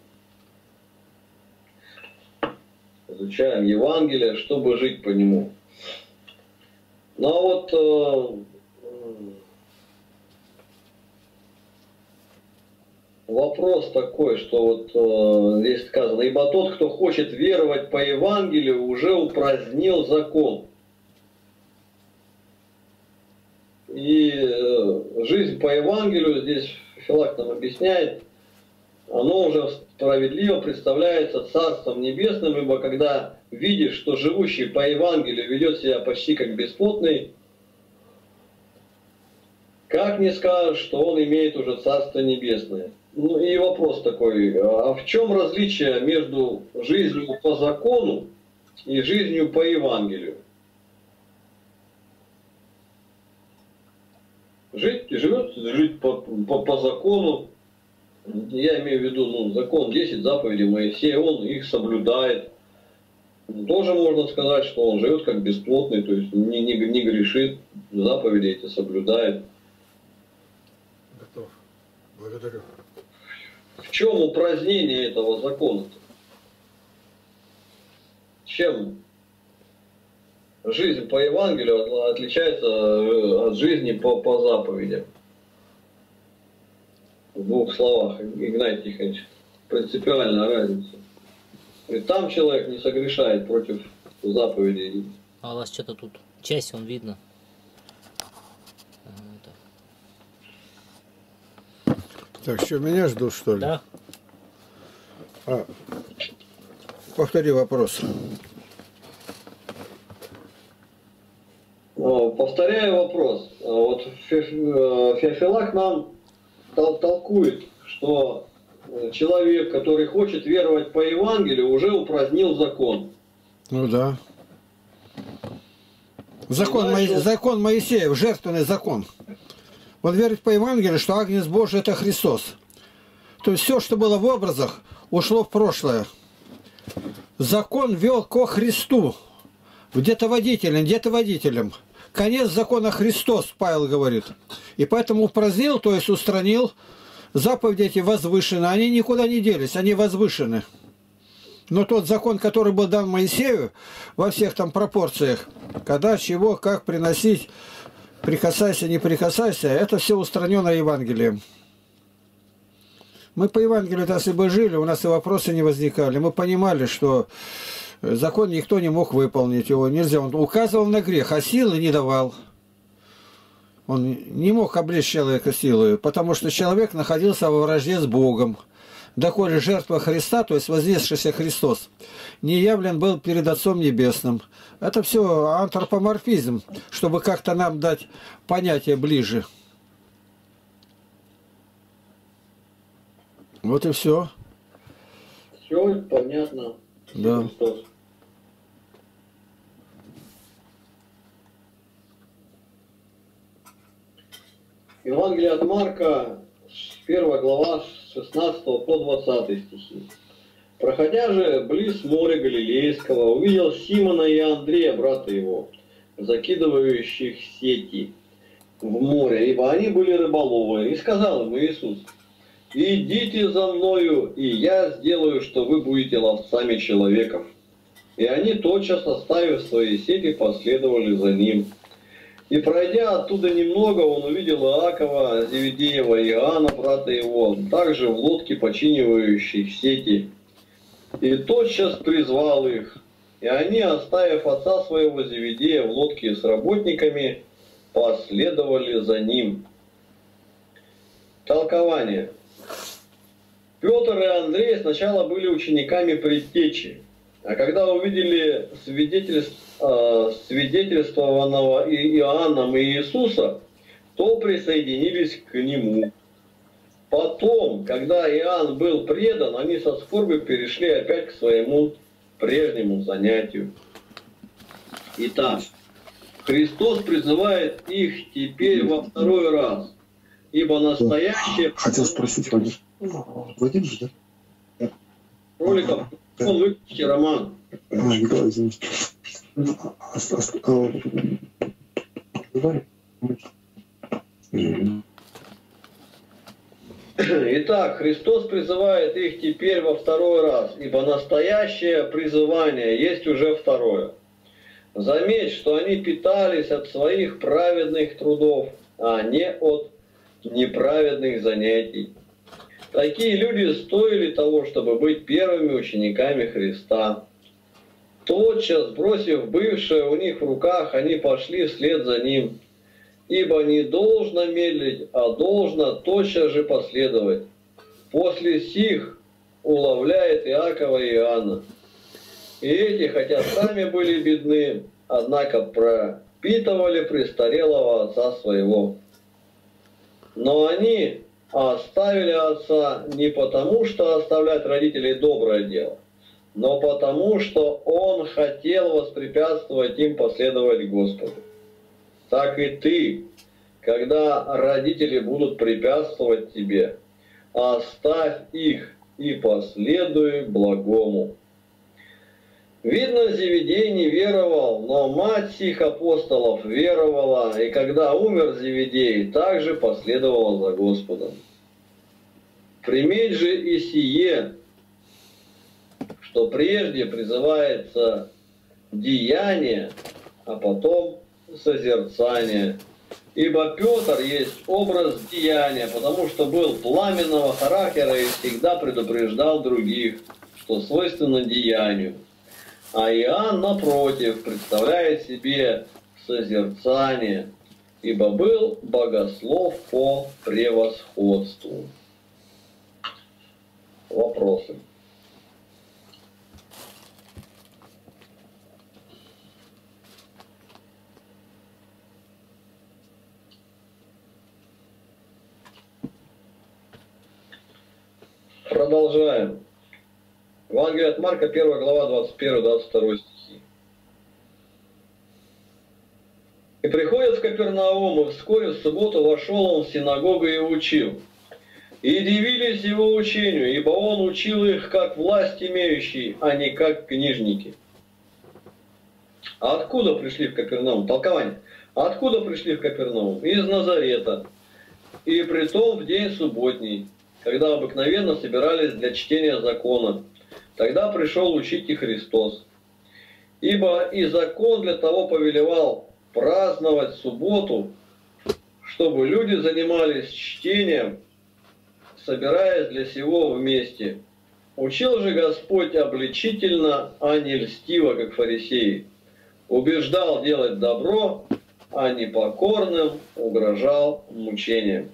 Изучаем Евангелие, чтобы жить по нему. Ну а вот э, вопрос такой, что вот э, здесь сказано, ибо тот, кто хочет веровать по Евангелию, уже упразднил закон. И э, жизнь по Евангелию, здесь Филак нам объясняет, оно уже справедливо представляется Царством Небесным, ибо когда видишь, что живущий по Евангелию ведет себя почти как бесплотный, как не скажешь, что он имеет уже Царство Небесное? Ну и вопрос такой, а в чем различие между жизнью по закону и жизнью по Евангелию? Жить, живет, жить по, по, по закону, я имею в виду, ну, закон 10 заповедей Моисея, он их соблюдает. Тоже можно сказать, что он живет как бесплотный, то есть не, не, не грешит, заповеди эти соблюдает. Готов. Благодарю. В чем упразднение этого закона-то? Чем жизнь по Евангелию отличается э, от жизни по, по заповедям? В двух словах, Игнатий Тихонович, принципиальная разница. И там человек не согрешает против заповедей. А у вас что-то тут часть, он видно. Так, что, меня ждут, что ли? Да? А, повтори вопрос. О, Повторяю вопрос. А Вот э, Феофилак нам тол- толкует, что человек, который хочет веровать по Евангелию, уже упразднил закон. Ну да. Закон, Мои- закон Моисеев, жертвенный закон. Он верит по Евангелию, что Агнец Божий – это Христос. То есть все, что было в образах, ушло в прошлое. Закон вел ко Христу. Где-то водителем, где-то водителем. Конец закона Христос, Павел говорит. И поэтому упразднил, то есть устранил заповеди эти возвышены. Они никуда не делись, они возвышены. Но тот закон, который был дан Моисею во всех там пропорциях, когда, чего, как приносить, прикасайся, не прикасайся, это все устранено Евангелием. Мы по Евангелию, если бы жили, у нас и вопросы не возникали. Мы понимали, что закон никто не мог выполнить, его нельзя. Он указывал на грех, а силы не давал. Он не мог облечь человека силой, потому что человек находился во вражде с Богом. Доколе жертва Христа, то есть вознесшийся Христос, не явлен был перед Отцом Небесным. Это все антропоморфизм, чтобы как-то нам дать понятие ближе. Вот и все. Все понятно. Да. Христос. Евангелие от Марка, 1 глава, с 16 по 20 стихи. Проходя же близ моря Галилейского, увидел Симона и Андрея, брата его, закидывающих сети в море, ибо они были рыболовы. И сказал им Иисус, идите за мною, и я сделаю, что вы будете ловцами человеков. И они, тотчас оставив свои сети, последовали за ним. И пройдя оттуда немного, он увидел Иакова, Зеведеева и Иоанна, брата его, также в лодке, починивающих сети. И тотчас призвал их. И они, оставив отца своего Зеведея в лодке с работниками, последовали за ним. Толкование. Петр и Андрей сначала были учениками предтечи, а когда увидели свидетельств, э, свидетельствованного И- Иоанном и Иисуса, то присоединились к нему. Потом, когда Иоанн был предан, они со скорбью перешли опять к своему прежнему занятию. Итак, Христос призывает их теперь во второй раз, ибо настоящее... Хотел спросить, Владимир. Владимир же, да? Роликов, он выключите, Роман. А, Николай, извините. Итак, Христос призывает их теперь во второй раз, ибо настоящее призывание есть уже второе. Заметь, что они питались от своих праведных трудов, а не от неправедных занятий. Такие люди стоили того, чтобы быть первыми учениками Христа. Тотчас, бросив бывшее у них в руках, они пошли вслед за ним. Ибо не должно медлить, а должно тотчас же последовать. После сих уловляет Иакова и Иоанна. И эти, хотя сами были бедны, однако пропитывали престарелого отца своего. Но они оставили отца не потому, что оставлять родителей доброе дело, но потому, что он хотел воспрепятствовать им последовать Господу. Так и ты, когда родители будут препятствовать тебе, оставь их и последуй благому. Видно, Зеведей не веровал, но мать сих апостолов веровала, и когда умер Зеведей, также последовала за Господом. Приметь же и сие, что прежде призывается деяние, а потом созерцание. Ибо Петр есть образ деяния, потому что был пламенного характера и всегда предупреждал других, что свойственно деянию. А Иоанн, напротив, представляет себе созерцание, ибо был богослов по превосходству. Вопросы? Продолжаем. Евангелие от Марка, 1 глава, 21-22 стихи. И приходит в Капернаум, и вскоре в субботу вошел он в синагогу и учил. И дивились его учению, ибо он учил их как власть имеющий, а не как книжники. А откуда пришли в Капернаум? Толкование. А откуда пришли в Капернаум? Из Назарета. И притом в день субботний, когда обыкновенно собирались для чтения закона. Тогда пришел учить и Христос. Ибо и закон для того повелевал праздновать субботу, чтобы люди занимались чтением, собираясь для сего вместе. Учил же Господь обличительно, а не льстиво, как фарисеи. Убеждал делать добро, а непокорным угрожал мучением.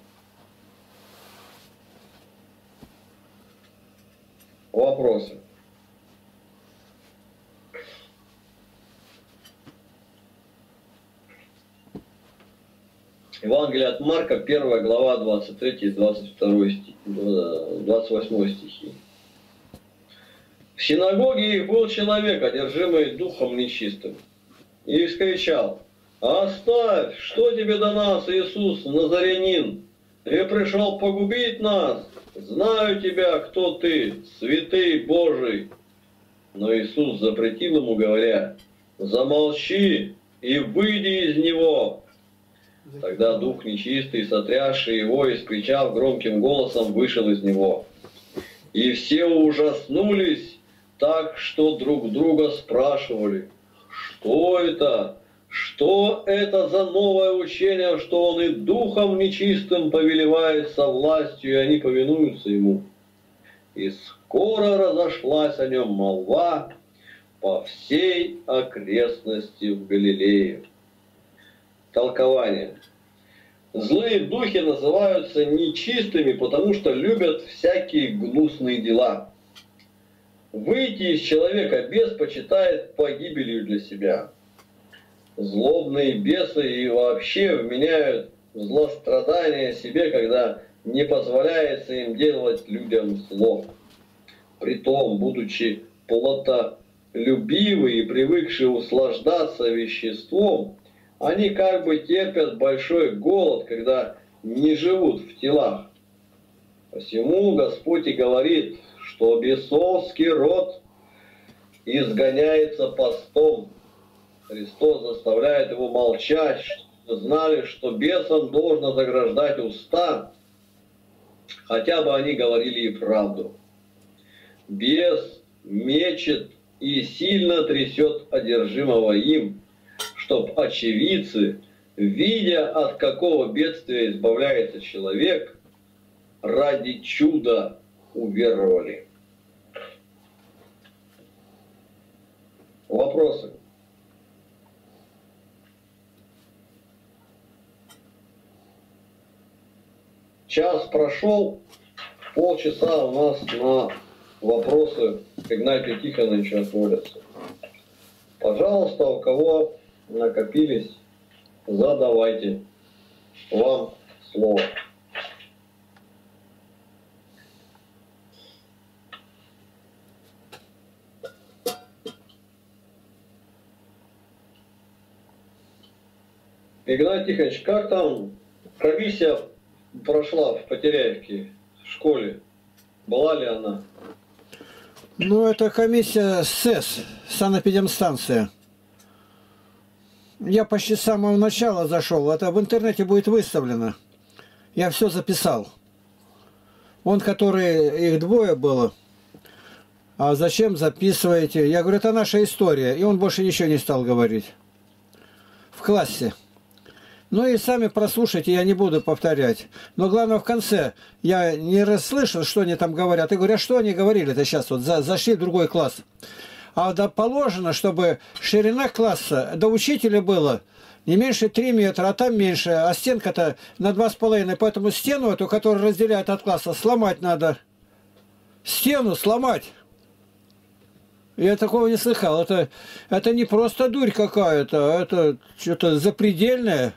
Вопросы? Евангелие от Марка, 1 глава, 23 и 22 стих, 28 стихи. В синагоге их был человек, одержимый духом нечистым, и вскричал, «Оставь, что тебе до нас, Иисус, Назарянин? Ты пришел погубить нас? Знаю тебя, кто ты, святый Божий». Но Иисус запретил ему, говоря, «Замолчи, и выйди из него. Тогда дух нечистый, сотрясший его и скричав громким голосом, вышел из него. И все ужаснулись так, что друг друга спрашивали, что это? Что это за новое учение, что он и духом нечистым повелевает со властью, и они повинуются ему? И скоро разошлась о нем молва по всей окрестности в Галилее. Толкование. Злые духи называются нечистыми, потому что любят всякие гнусные дела. Выйти из человека бес почитает погибелью для себя. Злобные бесы и вообще вменяют злострадание себе, когда не позволяется им делать людям зло. Притом, будучи плотолюбивы и привыкшие услаждаться веществом, они как бы терпят большой голод, когда не живут в телах. Посему Господь и говорит, что бесовский род изгоняется постом. Христос заставляет его молчать, знали, что бесам должно заграждать уста, хотя бы они говорили и правду. Бес мечет и сильно трясет одержимого им, чтоб очевидцы, видя, от какого бедствия избавляется человек, ради чуда уверовали. Вопросы? Час прошел, полчаса у нас на вопросы к Игнатию Тихоновичу отводятся. Пожалуйста, у кого накопились, задавайте. Вам слово. Игнатий Тихонович, как там комиссия прошла в Потеряевке в школе? Была ли она? Ну, это комиссия СЭС, санэпидемстанция. Я почти с самого начала зашел. Это в интернете будет выставлено. Я все записал. Он, который, их двое было. А зачем записываете? Я говорю, это наша история. И он больше ничего не стал говорить. В классе. Ну и сами прослушайте, я не буду повторять. Но главное в конце, я не расслышал, что они там говорят. И говорю, а что они говорили-то сейчас? Вот за, зашли в другой класс. А да положено, чтобы ширина класса до учителя было не меньше 3 метра, а там меньше, а стенка-то на 2,5. Поэтому стену эту, которая разделяет от класса, сломать надо. Стену сломать. Я такого не слыхал. Это, это не просто дурь какая-то, а это что-то запредельное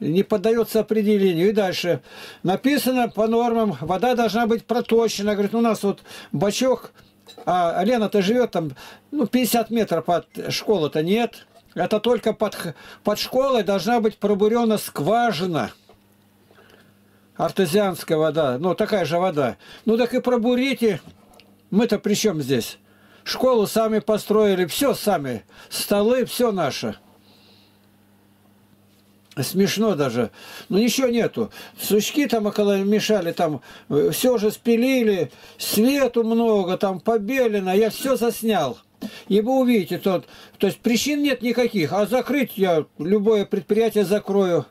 не поддается определению. И дальше написано по нормам, вода должна быть проточена. Говорит, у нас вот бачок, а Лена-то живет там, ну, 50 метров от школы-то нет. Это только под, под школой должна быть пробурена скважина. Артезианская вода, ну, такая же вода. Ну, так и пробурите. Мы-то при чем здесь? Школу сами построили, все сами. Столы, все наше. Смешно даже. Ну ничего нету. Сучки там около мешали, там э, все же спилили, свету много, там побелено. Я все заснял. И вы увидите, тот, то есть причин нет никаких, а закрыть я любое предприятие закрою.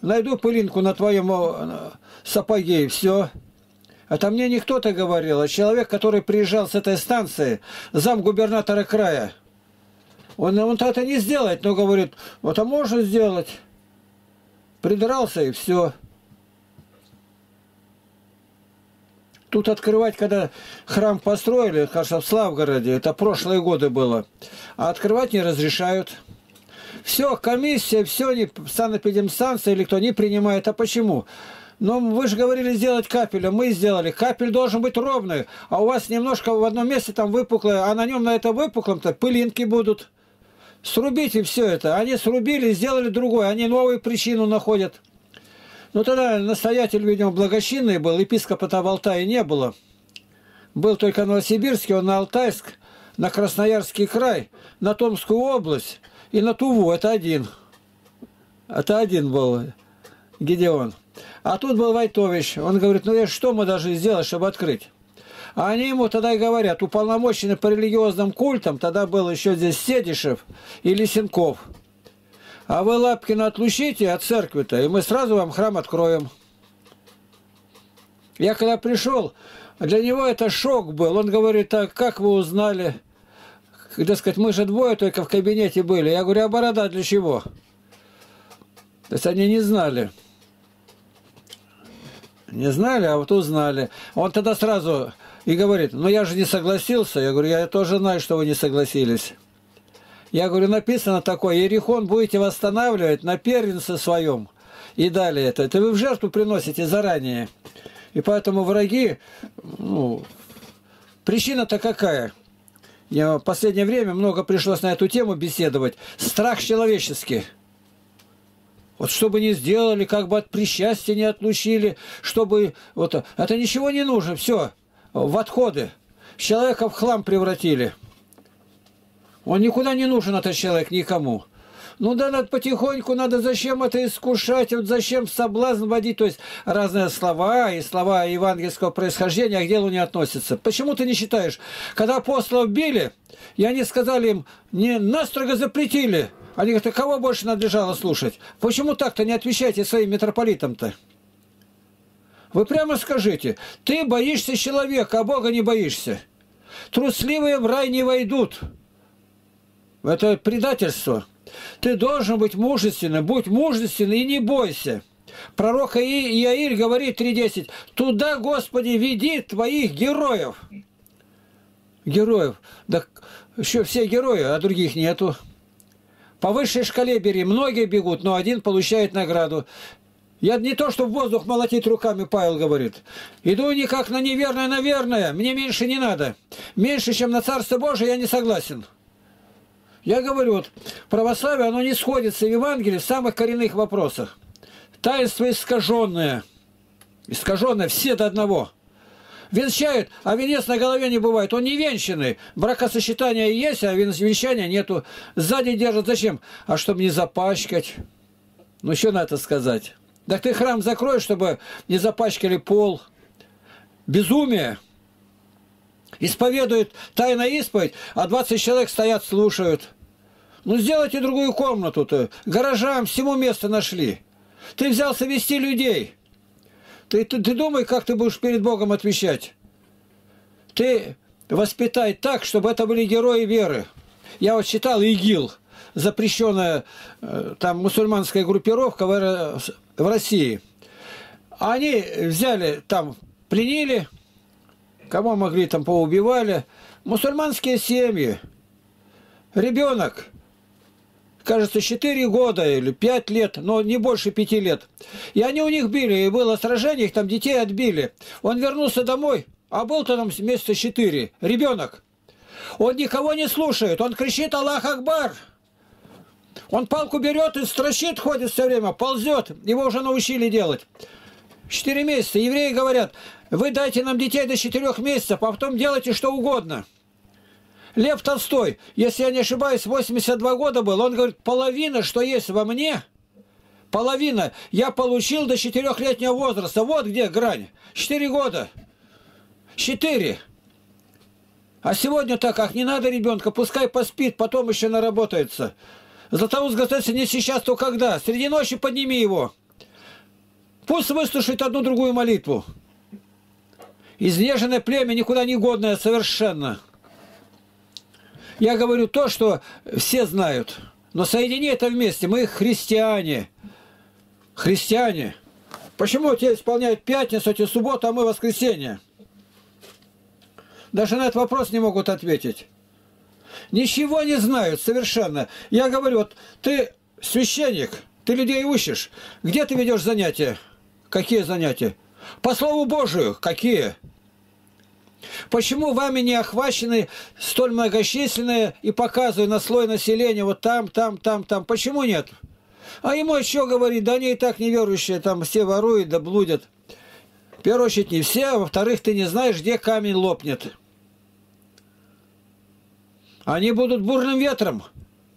Найду пылинку на твоем э, сапоге и все. Это мне не кто-то говорил, а человек, который приезжал с этой станции, зам губернатора края. Он, он это не сделает, но говорит, вот а можно сделать. Придрался и все. Тут открывать, когда храм построили, кажется, в Славгороде, это прошлые годы было, а открывать не разрешают. Все, комиссия, все, не, санэпидемстанция или кто не принимает. А почему? Но вы же говорили сделать капель, а мы сделали. Капель должен быть ровный, а у вас немножко в одном месте там выпуклое, а на нем на это выпуклом-то пылинки будут. Срубите все это. Они срубили, сделали другое. Они новую причину находят. Ну тогда настоятель, видимо, благочинный был, епископа-то в Алтае не было. Был только Новосибирский, он на Алтайск, на Красноярский край, на Томскую область и на Туву. Это один. Это один был Гедеон. А тут был Войтович. Он говорит, ну и что мы должны сделать, чтобы открыть? А они ему тогда и говорят, уполномоченный по религиозным культам, тогда был еще здесь Седишев и Лисенков. А вы Лапкина отлучите от церкви-то, и мы сразу вам храм откроем. Я когда пришел, для него это шок был. Он говорит, а как вы узнали? Когда сказать, мы же двое только в кабинете были. Я говорю, а борода для чего? То есть они не знали. Не знали, а вот узнали. Он тогда сразу и говорит, ну я же не согласился. Я говорю, я тоже знаю, что вы не согласились. Я говорю, написано такое, Ерихон будете восстанавливать на первенце своем. И далее это. Это вы в жертву приносите заранее. И поэтому враги, ну, причина-то какая? Я в последнее время много пришлось на эту тему беседовать. Страх человеческий. Вот чтобы не сделали, как бы от причастия не отлучили, чтобы... Вот, это ничего не нужно, все, в отходы. Человека в хлам превратили. Он никуда не нужен, этот человек, никому. Ну да, надо потихоньку, надо зачем это искушать, вот зачем соблазн вводить, то есть разные слова и слова евангельского происхождения, а к делу не относятся. Почему ты не считаешь? Когда апостолов били, и они сказали им, не настрого запретили. Они говорят, а кого больше надлежало слушать? Почему так-то не отвечаете своим митрополитам-то? Вы прямо скажите, ты боишься человека, а Бога не боишься. Трусливые в рай не войдут. Это предательство. Ты должен быть мужественным, будь мужественным и не бойся. Пророк Иаиль говорит 3.10, «Туда, Господи, веди твоих героев». Героев. Да еще все герои, а других нету. По высшей шкале бери. Многие бегут, но один получает награду. Я не то, что в воздух молотить руками, Павел говорит. Иду не как на неверное, наверное. Мне меньше не надо. Меньше, чем на Царство Божие, я не согласен. Я говорю, вот, православие, оно не сходится в Евангелии в самых коренных вопросах. Таинство искаженное. Искаженное все до одного. Венчают, а венец на голове не бывает. Он не венчанный. Бракосочетание есть, а венчания нету. Сзади держат. Зачем? А чтобы не запачкать. Ну, что на это сказать? Так ты храм закроешь, чтобы не запачкали пол. Безумие. Исповедует тайна исповедь, а 20 человек стоят, слушают. Ну, сделайте другую комнату-то. Гаражам всему место нашли. Ты взялся вести людей. Ты, ты, ты думай, как ты будешь перед Богом отвечать. Ты воспитай так, чтобы это были герои веры. Я вот читал ИГИЛ, запрещенная э, там мусульманская группировка в, России. Они взяли там, пленили, кого могли там поубивали. Мусульманские семьи. Ребенок кажется, 4 года или 5 лет, но не больше 5 лет. И они у них били, и было сражение, их там детей отбили. Он вернулся домой, а был-то там месяца 4, ребенок. Он никого не слушает, он кричит «Аллах Акбар!» Он палку берет и строчит, ходит все время, ползет. Его уже научили делать. Четыре месяца. Евреи говорят, вы дайте нам детей до четырех месяцев, а потом делайте что угодно. Лев Толстой, если я не ошибаюсь, 82 года был, он говорит, половина, что есть во мне, половина я получил до четырехлетнего возраста. Вот где грань. Четыре года. Четыре. А сегодня так, как не надо ребенка, пускай поспит, потом еще наработается. Златоуст готовится не сейчас, то когда. Среди ночи подними его. Пусть выслушает одну другую молитву. Изнеженное племя никуда не годное совершенно. Я говорю то, что все знают. Но соедини это вместе. Мы христиане. Христиане. Почему те исполняют пятницу, эти субботу, а мы воскресенье? Даже на этот вопрос не могут ответить. Ничего не знают совершенно. Я говорю, вот ты священник, ты людей учишь. Где ты ведешь занятия? Какие занятия? По Слову Божию. Какие? Почему вами не охвачены столь многочисленные и показывают на слой населения вот там, там, там, там? Почему нет? А ему еще говорит, да они и так неверующие, там все воруют да блудят. В первую очередь не все, а во-вторых, ты не знаешь, где камень лопнет. Они будут бурным ветром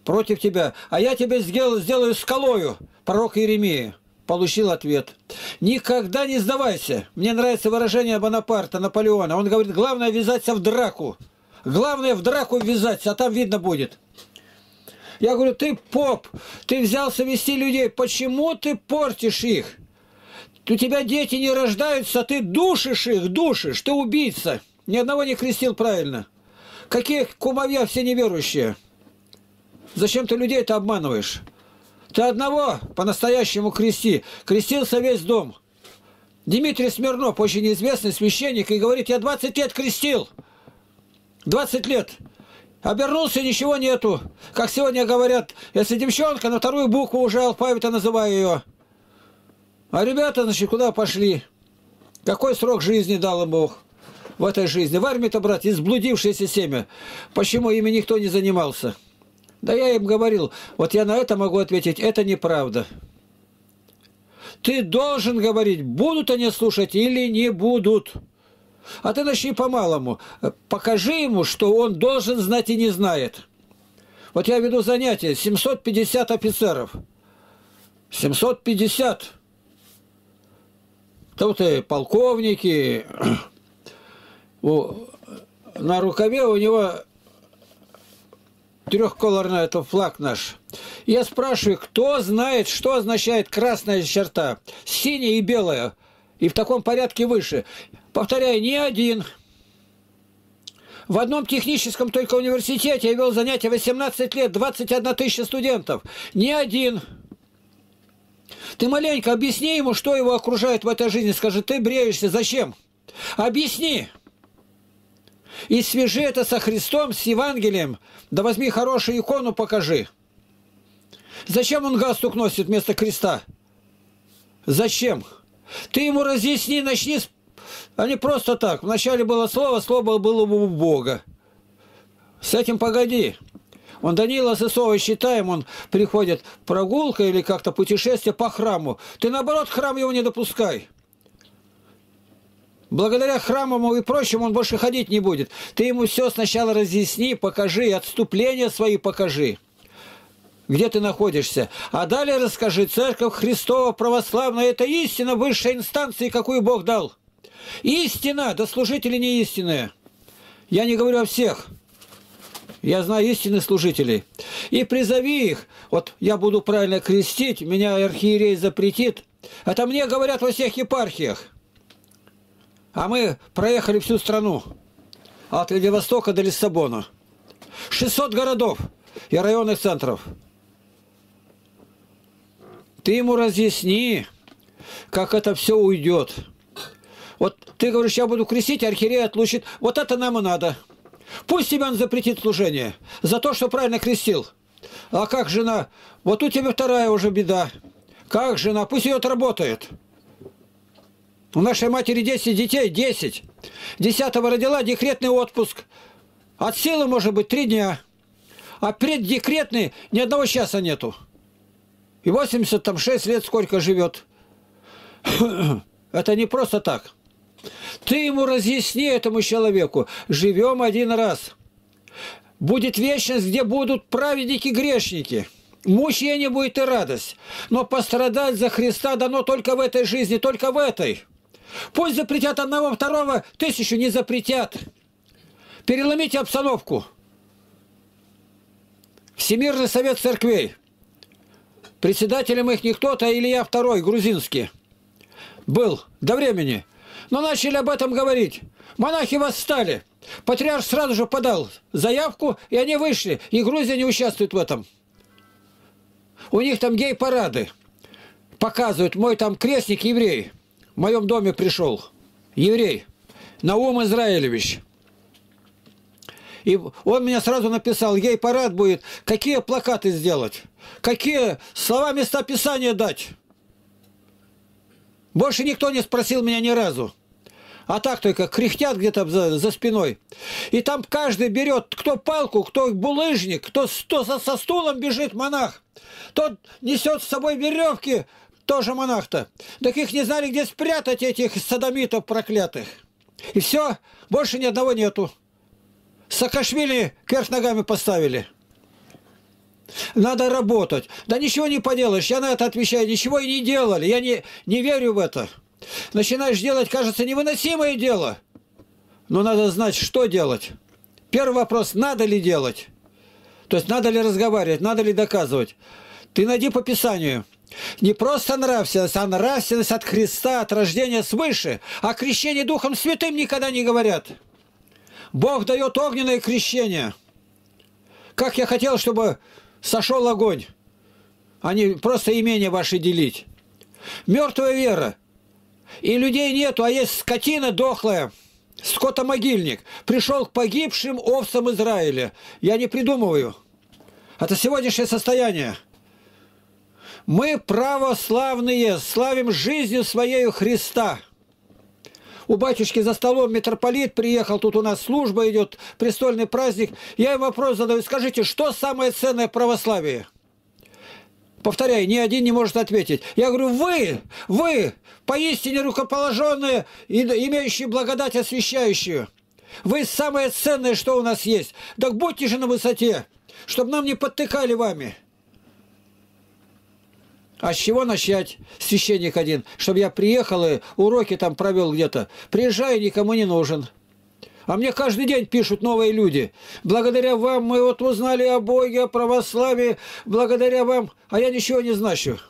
против тебя, а я тебя сделаю, сделаю скалою, пророк Иеремия. Получил ответ. Никогда не сдавайся. Мне нравится выражение Бонапарта, Наполеона. Он говорит, главное ввязаться в драку. Главное в драку ввязаться, а там видно будет. Я говорю, ты поп, ты взялся вести людей, почему ты портишь их? У тебя дети не рождаются, а ты душишь их, душишь, ты убийца. Ни одного не крестил правильно. Какие кумовья все неверующие? Зачем ты людей-то обманываешь? Ты одного по-настоящему крести. Крестился весь дом. Дмитрий Смирнов, очень известный священник, и говорит, я 20 лет крестил. 20 лет. Обернулся, ничего нету. Как сегодня говорят, если девчонка, на вторую букву уже алфавита называю ее. А ребята, значит, куда пошли? Какой срок жизни дал им Бог в этой жизни? В армии-то, брат, изблудившееся семя. Почему ими никто не занимался? Да я им говорил, вот я на это могу ответить, это неправда. Ты должен говорить, будут они слушать или не будут. А ты начни по-малому. Покажи ему, что он должен знать и не знает. Вот я веду занятия, 750 офицеров. 750. Тут и полковники. На рукаве у него трехколорный это флаг наш. Я спрашиваю, кто знает, что означает красная черта, синяя и белая, и в таком порядке выше. Повторяю, ни один. В одном техническом только университете я вел занятия 18 лет, 21 тысяча студентов. Ни один. Ты маленько объясни ему, что его окружает в этой жизни. Скажи, ты бреешься, зачем? Объясни. И свяжи это со Христом, с Евангелием. Да возьми хорошую икону, покажи. Зачем он галстук носит вместо креста? Зачем? Ты ему разъясни, начни с... А не просто так. Вначале было слово, слово было у Бога. С этим погоди. Он Данила Сысова считаем, он приходит прогулка или как-то путешествие по храму. Ты наоборот храм его не допускай. Благодаря храмам и прочему он больше ходить не будет. Ты ему все сначала разъясни, покажи, отступления свои покажи. Где ты находишься? А далее расскажи, Церковь Христова православная – это истина высшей инстанции, какую Бог дал. Истина, да служители не истинные. Я не говорю о всех. Я знаю истинных служителей. И призови их. Вот я буду правильно крестить, меня архиерей запретит. Это мне говорят во всех епархиях. А мы проехали всю страну. От Владивостока до Лиссабона. 600 городов и районных центров. Ты ему разъясни, как это все уйдет. Вот ты говоришь, я буду крестить, архиерей отлучит. Вот это нам и надо. Пусть тебя он запретит служение за то, что правильно крестил. А как жена? Вот у тебя вторая уже беда. Как жена? Пусть ее отработает. У нашей матери 10 детей, 10. Десятого родила, декретный отпуск. От силы, может быть, три дня. А преддекретный ни одного часа нету. И 86 лет сколько живет. Это не просто так. Ты ему разъясни этому человеку. Живем один раз. Будет вечность, где будут праведники-грешники. Мучение будет и радость. Но пострадать за Христа дано только в этой жизни, только в этой. Пусть запретят одного, второго, тысячу не запретят. Переломите обстановку. Всемирный совет церквей. Председателем их не кто-то, а Илья II, грузинский. Был до времени. Но начали об этом говорить. Монахи восстали. Патриарх сразу же подал заявку, и они вышли. И Грузия не участвует в этом. У них там гей-парады. Показывают, мой там крестник еврей в моем доме пришел еврей Наум Израилевич. И он меня сразу написал, ей парад будет, какие плакаты сделать, какие слова места писания дать. Больше никто не спросил меня ни разу. А так только кряхтят где-то за, за спиной. И там каждый берет, кто палку, кто булыжник, кто, кто со, со стулом бежит, монах. Тот несет с собой веревки, тоже монах-то. Так их не знали, где спрятать, этих садомитов проклятых. И все, больше ни одного нету. Саакашвили кверх ногами поставили. Надо работать. Да ничего не поделаешь. Я на это отвечаю. Ничего и не делали. Я не, не верю в это. Начинаешь делать, кажется, невыносимое дело. Но надо знать, что делать. Первый вопрос, надо ли делать? То есть надо ли разговаривать, надо ли доказывать? Ты найди по Писанию. Не просто нравственность, а нравственность от Христа, от рождения свыше. А крещение Духом Святым никогда не говорят. Бог дает огненное крещение. Как я хотел, чтобы сошел огонь, а не просто имение ваше делить. Мертвая вера. И людей нету, а есть скотина дохлая, скотомогильник. Пришел к погибшим овцам Израиля. Я не придумываю. Это сегодняшнее состояние. Мы православные, славим жизнью своей Христа. У батюшки за столом митрополит приехал, тут у нас служба идет, престольный праздник. Я им вопрос задаю, скажите, что самое ценное православие? Повторяю, ни один не может ответить. Я говорю, вы, вы, поистине рукоположенные, имеющие благодать освящающую. Вы самое ценное, что у нас есть. Так будьте же на высоте, чтобы нам не подтыкали вами. А с чего начать, священник один? Чтобы я приехал и уроки там провел где-то. Приезжаю, никому не нужен. А мне каждый день пишут новые люди. Благодаря вам мы вот узнали о Боге, о православии. Благодаря вам. А я ничего не значу.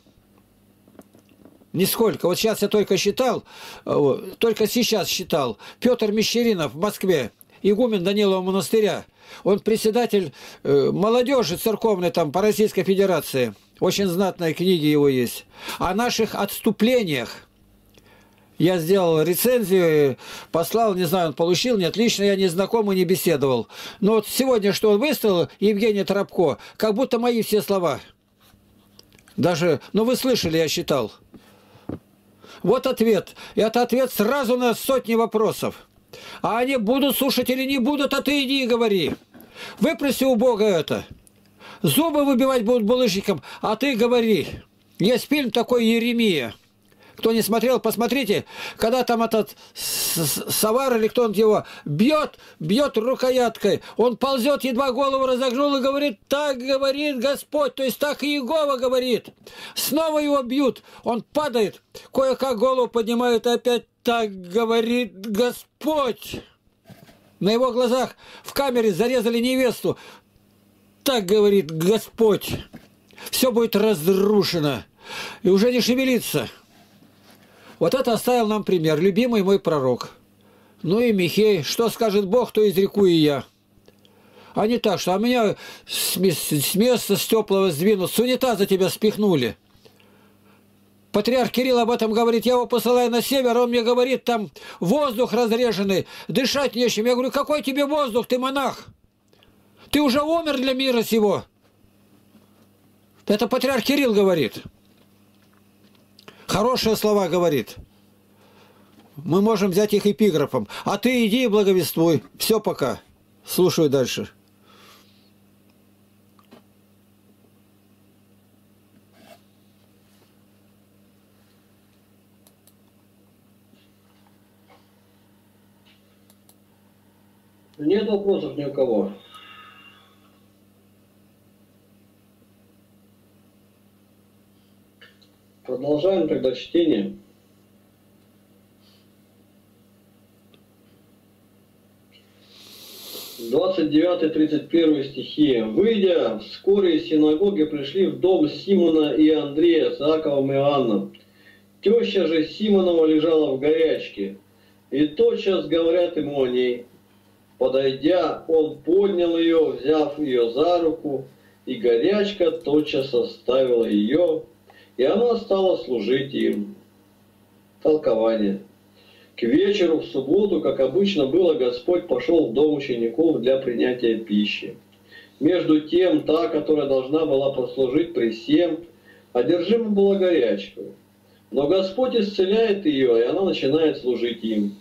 Нисколько. Вот сейчас я только считал, э, только сейчас считал. Петр Мещеринов в Москве, игумен Данилова монастыря. Он председатель э, молодежи церковной там по Российской Федерации. Очень знатные книги его есть. О наших отступлениях. Я сделал рецензию, послал, не знаю, он получил, нет, лично я не знаком и не беседовал. Но вот сегодня, что он выставил, Евгений Тропко, как будто мои все слова. Даже, ну вы слышали, я считал. Вот ответ. И это ответ сразу на сотни вопросов. А они будут слушать или не будут, а ты иди и говори. Выпроси у Бога это. Зубы выбивать будут булыжником, а ты говори. Есть фильм такой «Еремия». Кто не смотрел, посмотрите, когда там этот Савар или кто он его бьет, бьет рукояткой, он ползет, едва голову разогнул и говорит, так говорит Господь, то есть так и Иегова говорит. Снова его бьют, он падает, кое-как голову поднимают, и опять так говорит Господь. На его глазах в камере зарезали невесту. Так говорит Господь. Все будет разрушено. И уже не шевелиться. Вот это оставил нам пример. Любимый мой пророк. Ну и Михей. Что скажет Бог, то изреку и я. А не так, что а меня с места с теплого сдвинут, с унитаза тебя спихнули. Патриарх Кирилл об этом говорит, я его посылаю на север, он мне говорит, там воздух разреженный, дышать нечем. Я говорю, какой тебе воздух, ты монах? Ты уже умер для мира сего. Это патриарх Кирилл говорит. Хорошие слова говорит. Мы можем взять их эпиграфом. А ты иди и благовествуй. Все пока. Слушаю дальше. Нет вопросов ни у кого. Продолжаем тогда чтение. Двадцать девятый, тридцать первый стихи. Выйдя, вскоре из синагоги пришли в дом Симона и Андрея с Иаковом и Иоанном. Теща же Симонова лежала в горячке, и тотчас говорят ему о ней. Подойдя, он поднял ее, взяв ее за руку, и горячка тотчас оставила ее, и она стала служить им. Толкование. К вечеру в субботу, как обычно было, Господь пошел в дом учеников для принятия пищи. Между тем, та, которая должна была послужить при всем, одержима была горячкой. Но Господь исцеляет ее, и она начинает служить им.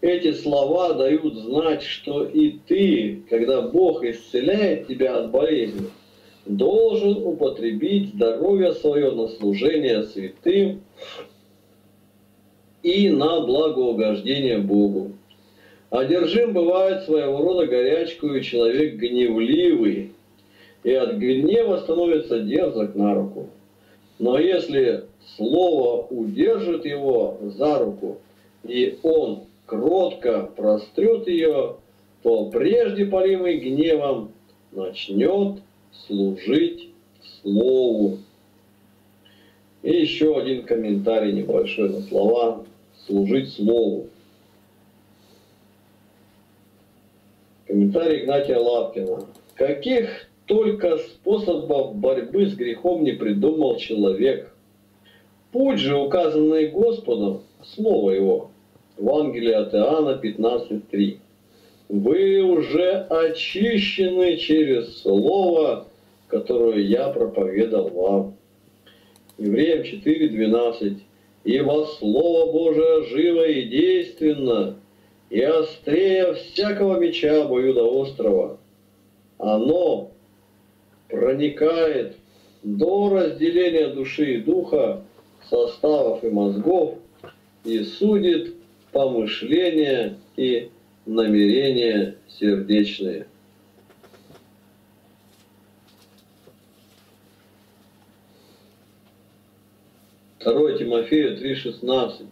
Эти слова дают знать, что и ты, когда Бог исцеляет тебя от болезни, должен употребить здоровье свое на служение святым и на благоугождение Богу. Одержим бывает своего рода горячкою человек гневливый, и от гнева становится дерзок на руку. Но если слово удержит его за руку, и он кротко прострет ее, то прежде полимый гневом начнет служить слову. И еще один комментарий небольшой на слова «служить слову». Комментарий Игнатия Лапкина. Каких только способов борьбы с грехом не придумал человек. Путь же, указанный Господом, слово его. Евангелие от Иоанна 15.3. Вы уже очищены через слово, которое я проповедал вам. Евреям 4.12. Ибо Слово Божие живо и действенно, и острее всякого меча обоюдоострого. Оно проникает до разделения души и духа, составов и мозгов, и судит помышления и намерения сердечные. Второе Тимофею 3,16.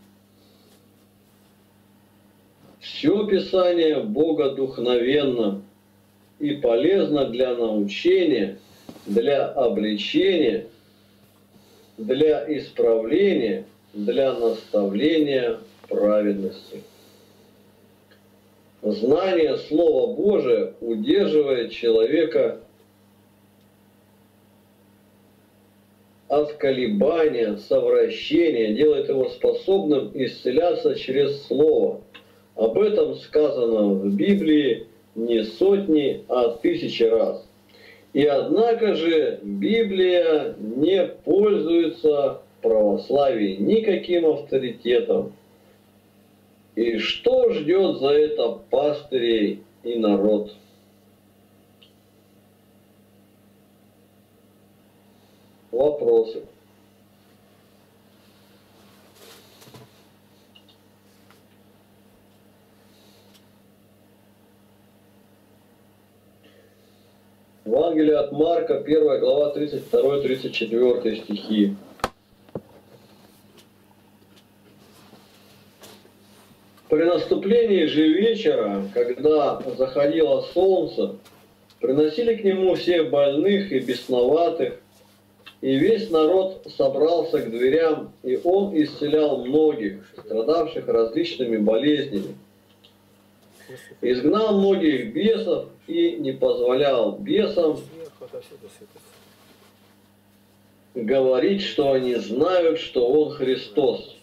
Все Писание Бога духновенно и полезно для научения, для обличения, для исправления, для наставления праведности. Знание Слова Божия удерживает человека от колебания, совращения, делает его способным исцеляться через Слово. Об этом сказано в Библии не сотни, а тысячи раз. И однако же Библия не пользуется в православии никаким авторитетом. И что ждет за это пастырей и народ? Вопросы. Евангелие от Марка, 1 глава, 32-34 стихи. При наступлении же вечера, когда заходило солнце, приносили к нему всех больных и бесноватых, и весь народ собрался к дверям, и он исцелял многих, страдавших различными болезнями. Изгнал многих бесов и не позволял бесам говорить, что они знают, что он Христос.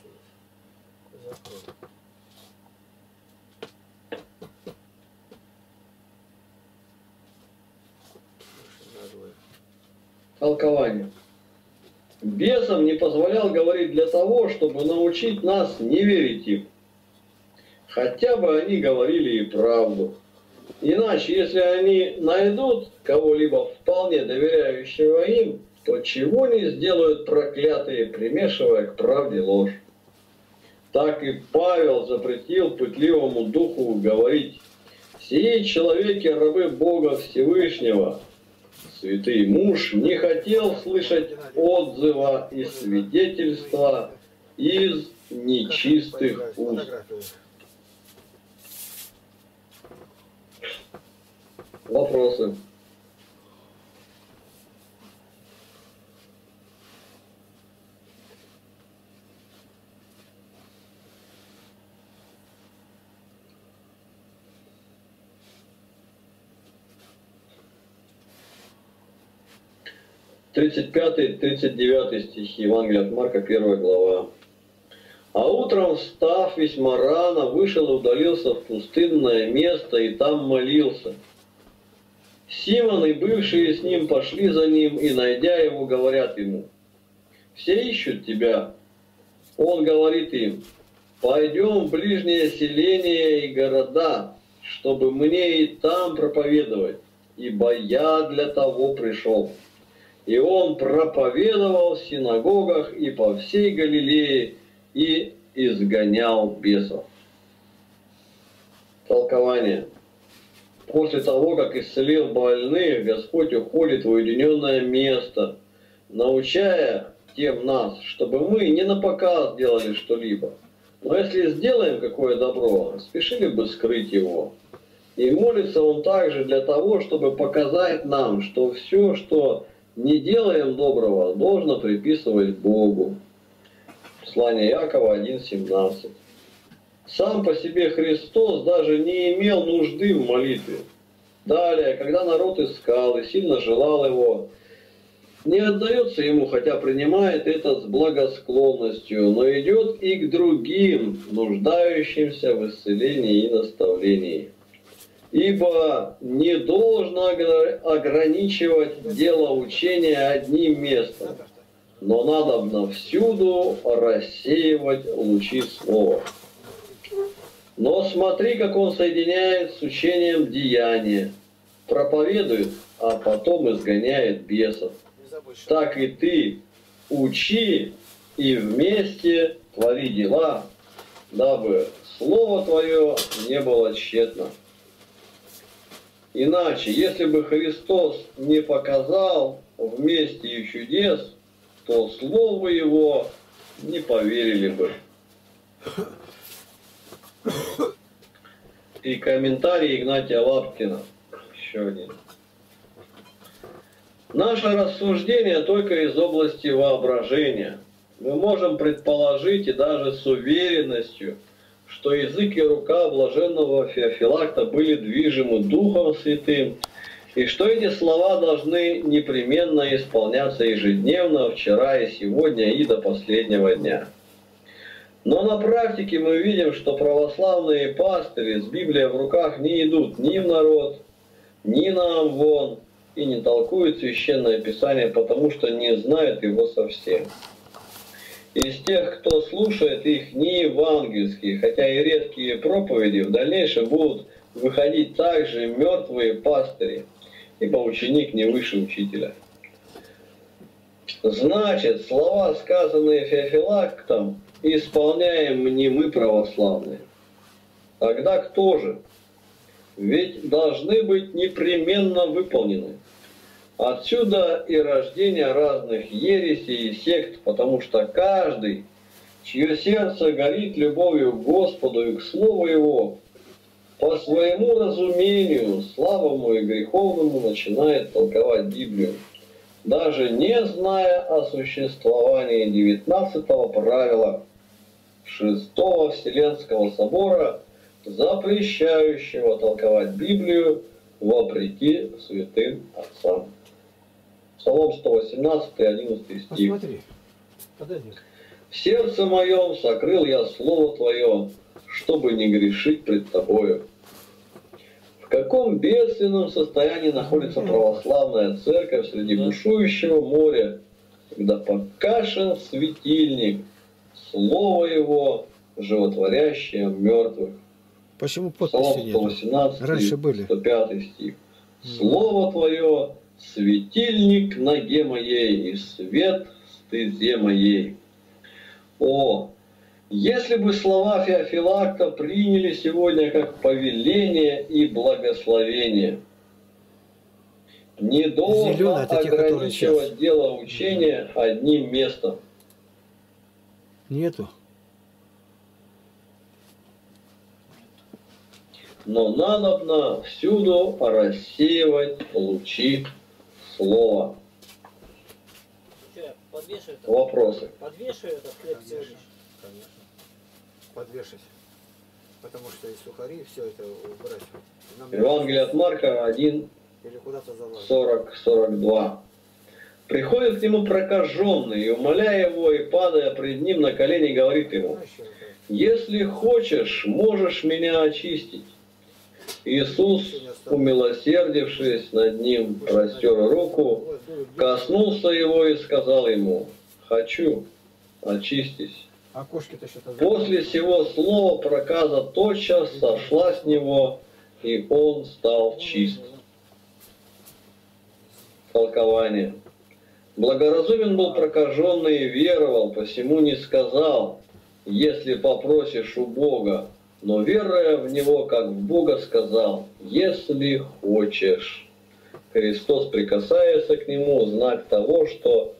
Толкование. Бесам не позволял говорить для того, чтобы научить нас не верить им. Хотя бы они говорили и правду. Иначе, если они найдут кого-либо вполне доверяющего им, то чего не сделают проклятые, примешивая к правде ложь. Так и Павел запретил пытливому духу говорить, «Сии человеки рабы Бога Всевышнего, святый муж не хотел слышать отзыва и свидетельства из нечистых уст. Вопросы? Тридцать пятый, тридцать девятый стихи Евангелия от Марка, первая глава. А утром, встав весьма рано, вышел и удалился в пустынное место, и там молился. Симон и бывшие с ним пошли за ним, и, найдя его, говорят ему, «Все ищут тебя». Он говорит им, «Пойдем в ближнее селение и города, чтобы мне и там проповедовать, ибо я для того пришел». И он проповедовал в синагогах и по всей Галилее, и изгонял бесов. Толкование. После того, как исцелил больных, Господь уходит в уединенное место, научая тем нас, чтобы мы не на показ делали что-либо. Но если сделаем какое добро, спешили бы скрыть его. И молится он также для того, чтобы показать нам, что все, что не делаем доброго, должно приписывать Богу. Послание Якова 1.17. Сам по себе Христос даже не имел нужды в молитве. Далее, когда народ искал и сильно желал его, не отдается ему, хотя принимает это с благосклонностью, но идет и к другим, нуждающимся в исцелении и наставлении. Ибо не должно огр- ограничивать дело учения одним местом, но надо всюду рассеивать лучи слова. Но смотри, как он соединяет с учением деяния, проповедует, а потом изгоняет бесов. Так и ты учи и вместе твори дела, дабы слово твое не было тщетно. Иначе, если бы Христос не показал вместе и чудес, то слову его не поверили бы. И комментарий Игнатия Лапкина. Еще один. Наше рассуждение только из области воображения. Мы можем предположить и даже с уверенностью, что язык и рука блаженного Феофилакта были движимы Духом Святым, и что эти слова должны непременно исполняться ежедневно, вчера и сегодня, и до последнего дня. Но на практике мы видим, что православные пастыри с Библией в руках не идут ни в народ, ни на Амвон, и не толкуют священное писание, потому что не знают его совсем. Из тех, кто слушает их не евангельские, хотя и редкие проповеди, в дальнейшем будут выходить также мертвые пастыри, ибо ученик не выше учителя. Значит, слова, сказанные Феофилактом, исполняем не мы православные. Тогда кто же? Ведь должны быть непременно выполнены. Отсюда и рождение разных ересей и сект, потому что каждый, чье сердце горит любовью к Господу и к Слову Его, по своему разумению, слабому и греховному, начинает толковать Библию, даже не зная о существовании 19 правила Шестого Вселенского Собора, запрещающего толковать Библию вопреки святым отцам. Псалом 118, 11 стих. Посмотри. Подойди. В сердце моем сокрыл я Слово Твое, чтобы не грешить пред Тобою. В каком бедственном состоянии находится православная церковь среди бушующего моря, когда покашен светильник, Слово Его, животворящее мертвых. Почему Псалом подписи нет? 118, Раньше были. 105 стих. Слово Твое – светильник ноге моей и свет в стезе моей. О, если бы слова Феофилакта приняли сегодня как повеление и благословение, не должно те, которые ограничивать сейчас. дело учения одним местом. Нету. но надобно всюду рассеивать лучи я подвешу это? Вопросы. Подвешу этот хлеб сегодняшний? Конечно. Подвешать. Потому что и сухари, все это убрать. Нам Евангелие от Марка 1, Или куда-то залазить. 40, 42. Приходит к нему прокаженный, и, умоляя его, и падая пред ним на колени, говорит ему, это? «Если хочешь, можешь меня очистить». Иисус, умилосердившись над ним, простер руку, ну, коснулся его и сказал ему, «Хочу, очистись». Что-то После сего слова проказа тотчас сошла с него, и он стал чист. Толкование. Благоразумен был прокаженный и веровал, посему не сказал, если попросишь у Бога, но веруя в Него, как в Бога, сказал, «Если хочешь». Христос, прикасается к Нему, знак того, что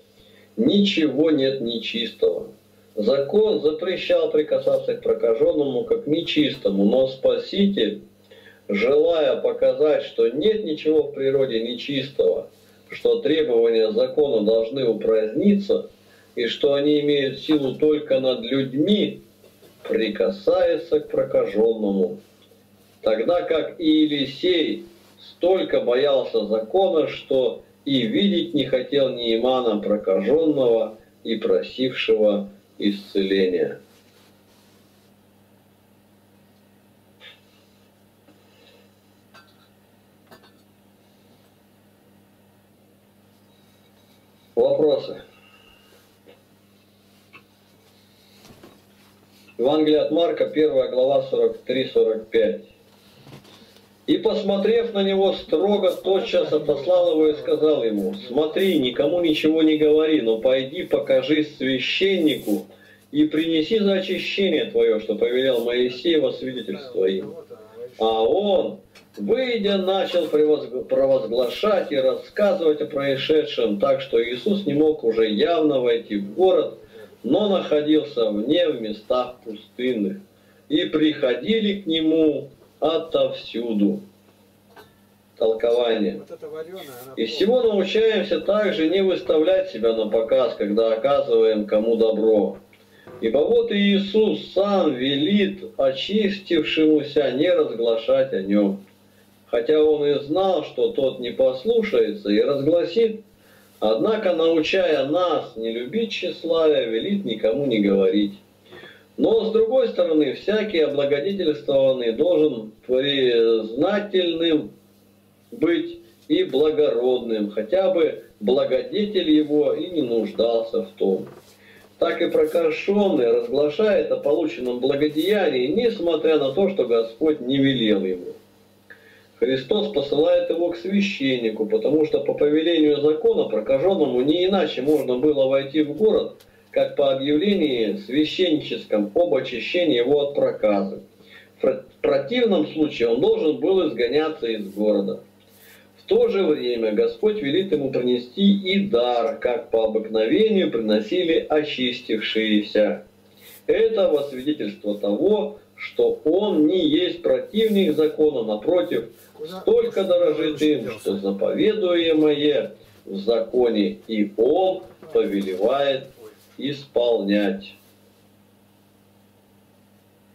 ничего нет нечистого. Закон запрещал прикасаться к прокаженному как нечистому, но Спаситель, желая показать, что нет ничего в природе нечистого, что требования закона должны упраздниться, и что они имеют силу только над людьми, прикасается к прокаженному. Тогда как и Елисей столько боялся закона, что и видеть не хотел ни имана прокаженного и просившего исцеления. Вопросы? Евангелие от Марка, 1 глава 43-45. И, посмотрев на него строго, тотчас отослал его и сказал ему, «Смотри, никому ничего не говори, но пойди покажи священнику и принеси за очищение твое, что повелел Моисей во свидетельство им». А он, выйдя, начал провозглашать и рассказывать о происшедшем, так что Иисус не мог уже явно войти в город, но находился вне в местах пустынных. И приходили к нему отовсюду. Толкование. И всего научаемся также не выставлять себя на показ, когда оказываем кому добро. Ибо вот и Иисус сам велит очистившемуся не разглашать о нем. Хотя он и знал, что тот не послушается и разгласит, однако, научая нас не любить тщеславия, велит никому не говорить. Но, с другой стороны, всякий облагодетельствованный должен признательным быть и благородным, хотя бы благодетель его и не нуждался в том. Так и прокаженный разглашает о полученном благодеянии, несмотря на то, что Господь не велел ему. Христос посылает его к священнику, потому что по повелению закона прокаженному не иначе можно было войти в город – как по объявлении священническом об очищении его от проказы. В противном случае он должен был изгоняться из города. В то же время Господь велит ему принести и дар, как по обыкновению приносили очистившиеся. Это во свидетельство того, что он не есть противник закона, напротив, столько дорожит им, что заповедуемое в законе, и он повелевает исполнять.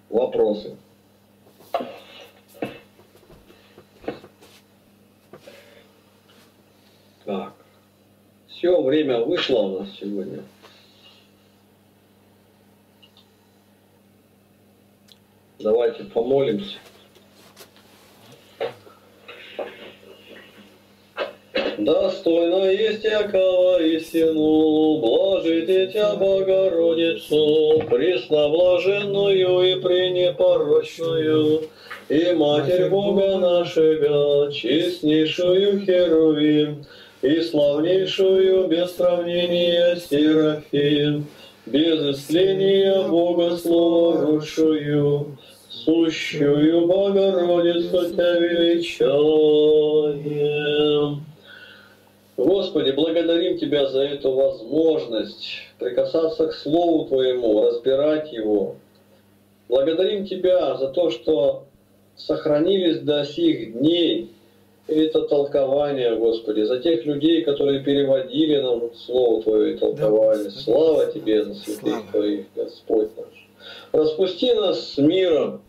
Вопросы? Так. Все, время вышло у нас сегодня. Давайте помолимся. Достойно есть якого истину, блажите Тя Богородицу, пресноблаженную и пренепорочную, и Матерь Бога нашего, честнейшую Херувим, и славнейшую без сравнения Серафим, без исцеления Бога служащую, сущую Богородицу Тя величаем. Господи, благодарим Тебя за эту возможность прикасаться к Слову Твоему, разбирать его. Благодарим Тебя за то, что сохранились до сих дней это толкование, Господи, за тех людей, которые переводили нам Слово Твое и толковали. Да, Слава Тебе за святых Слава. Твоих, Господь наш. Распусти нас с миром.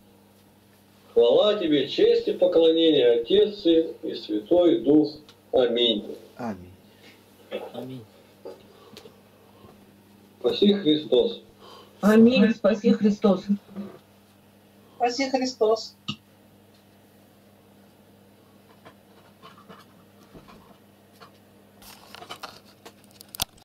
Хвала Тебе, честь и поклонение, Отец и Святой Дух. Аминь. Аминь. Аминь. Спаси Христос. Аминь. Спаси Христос. Спаси Христос.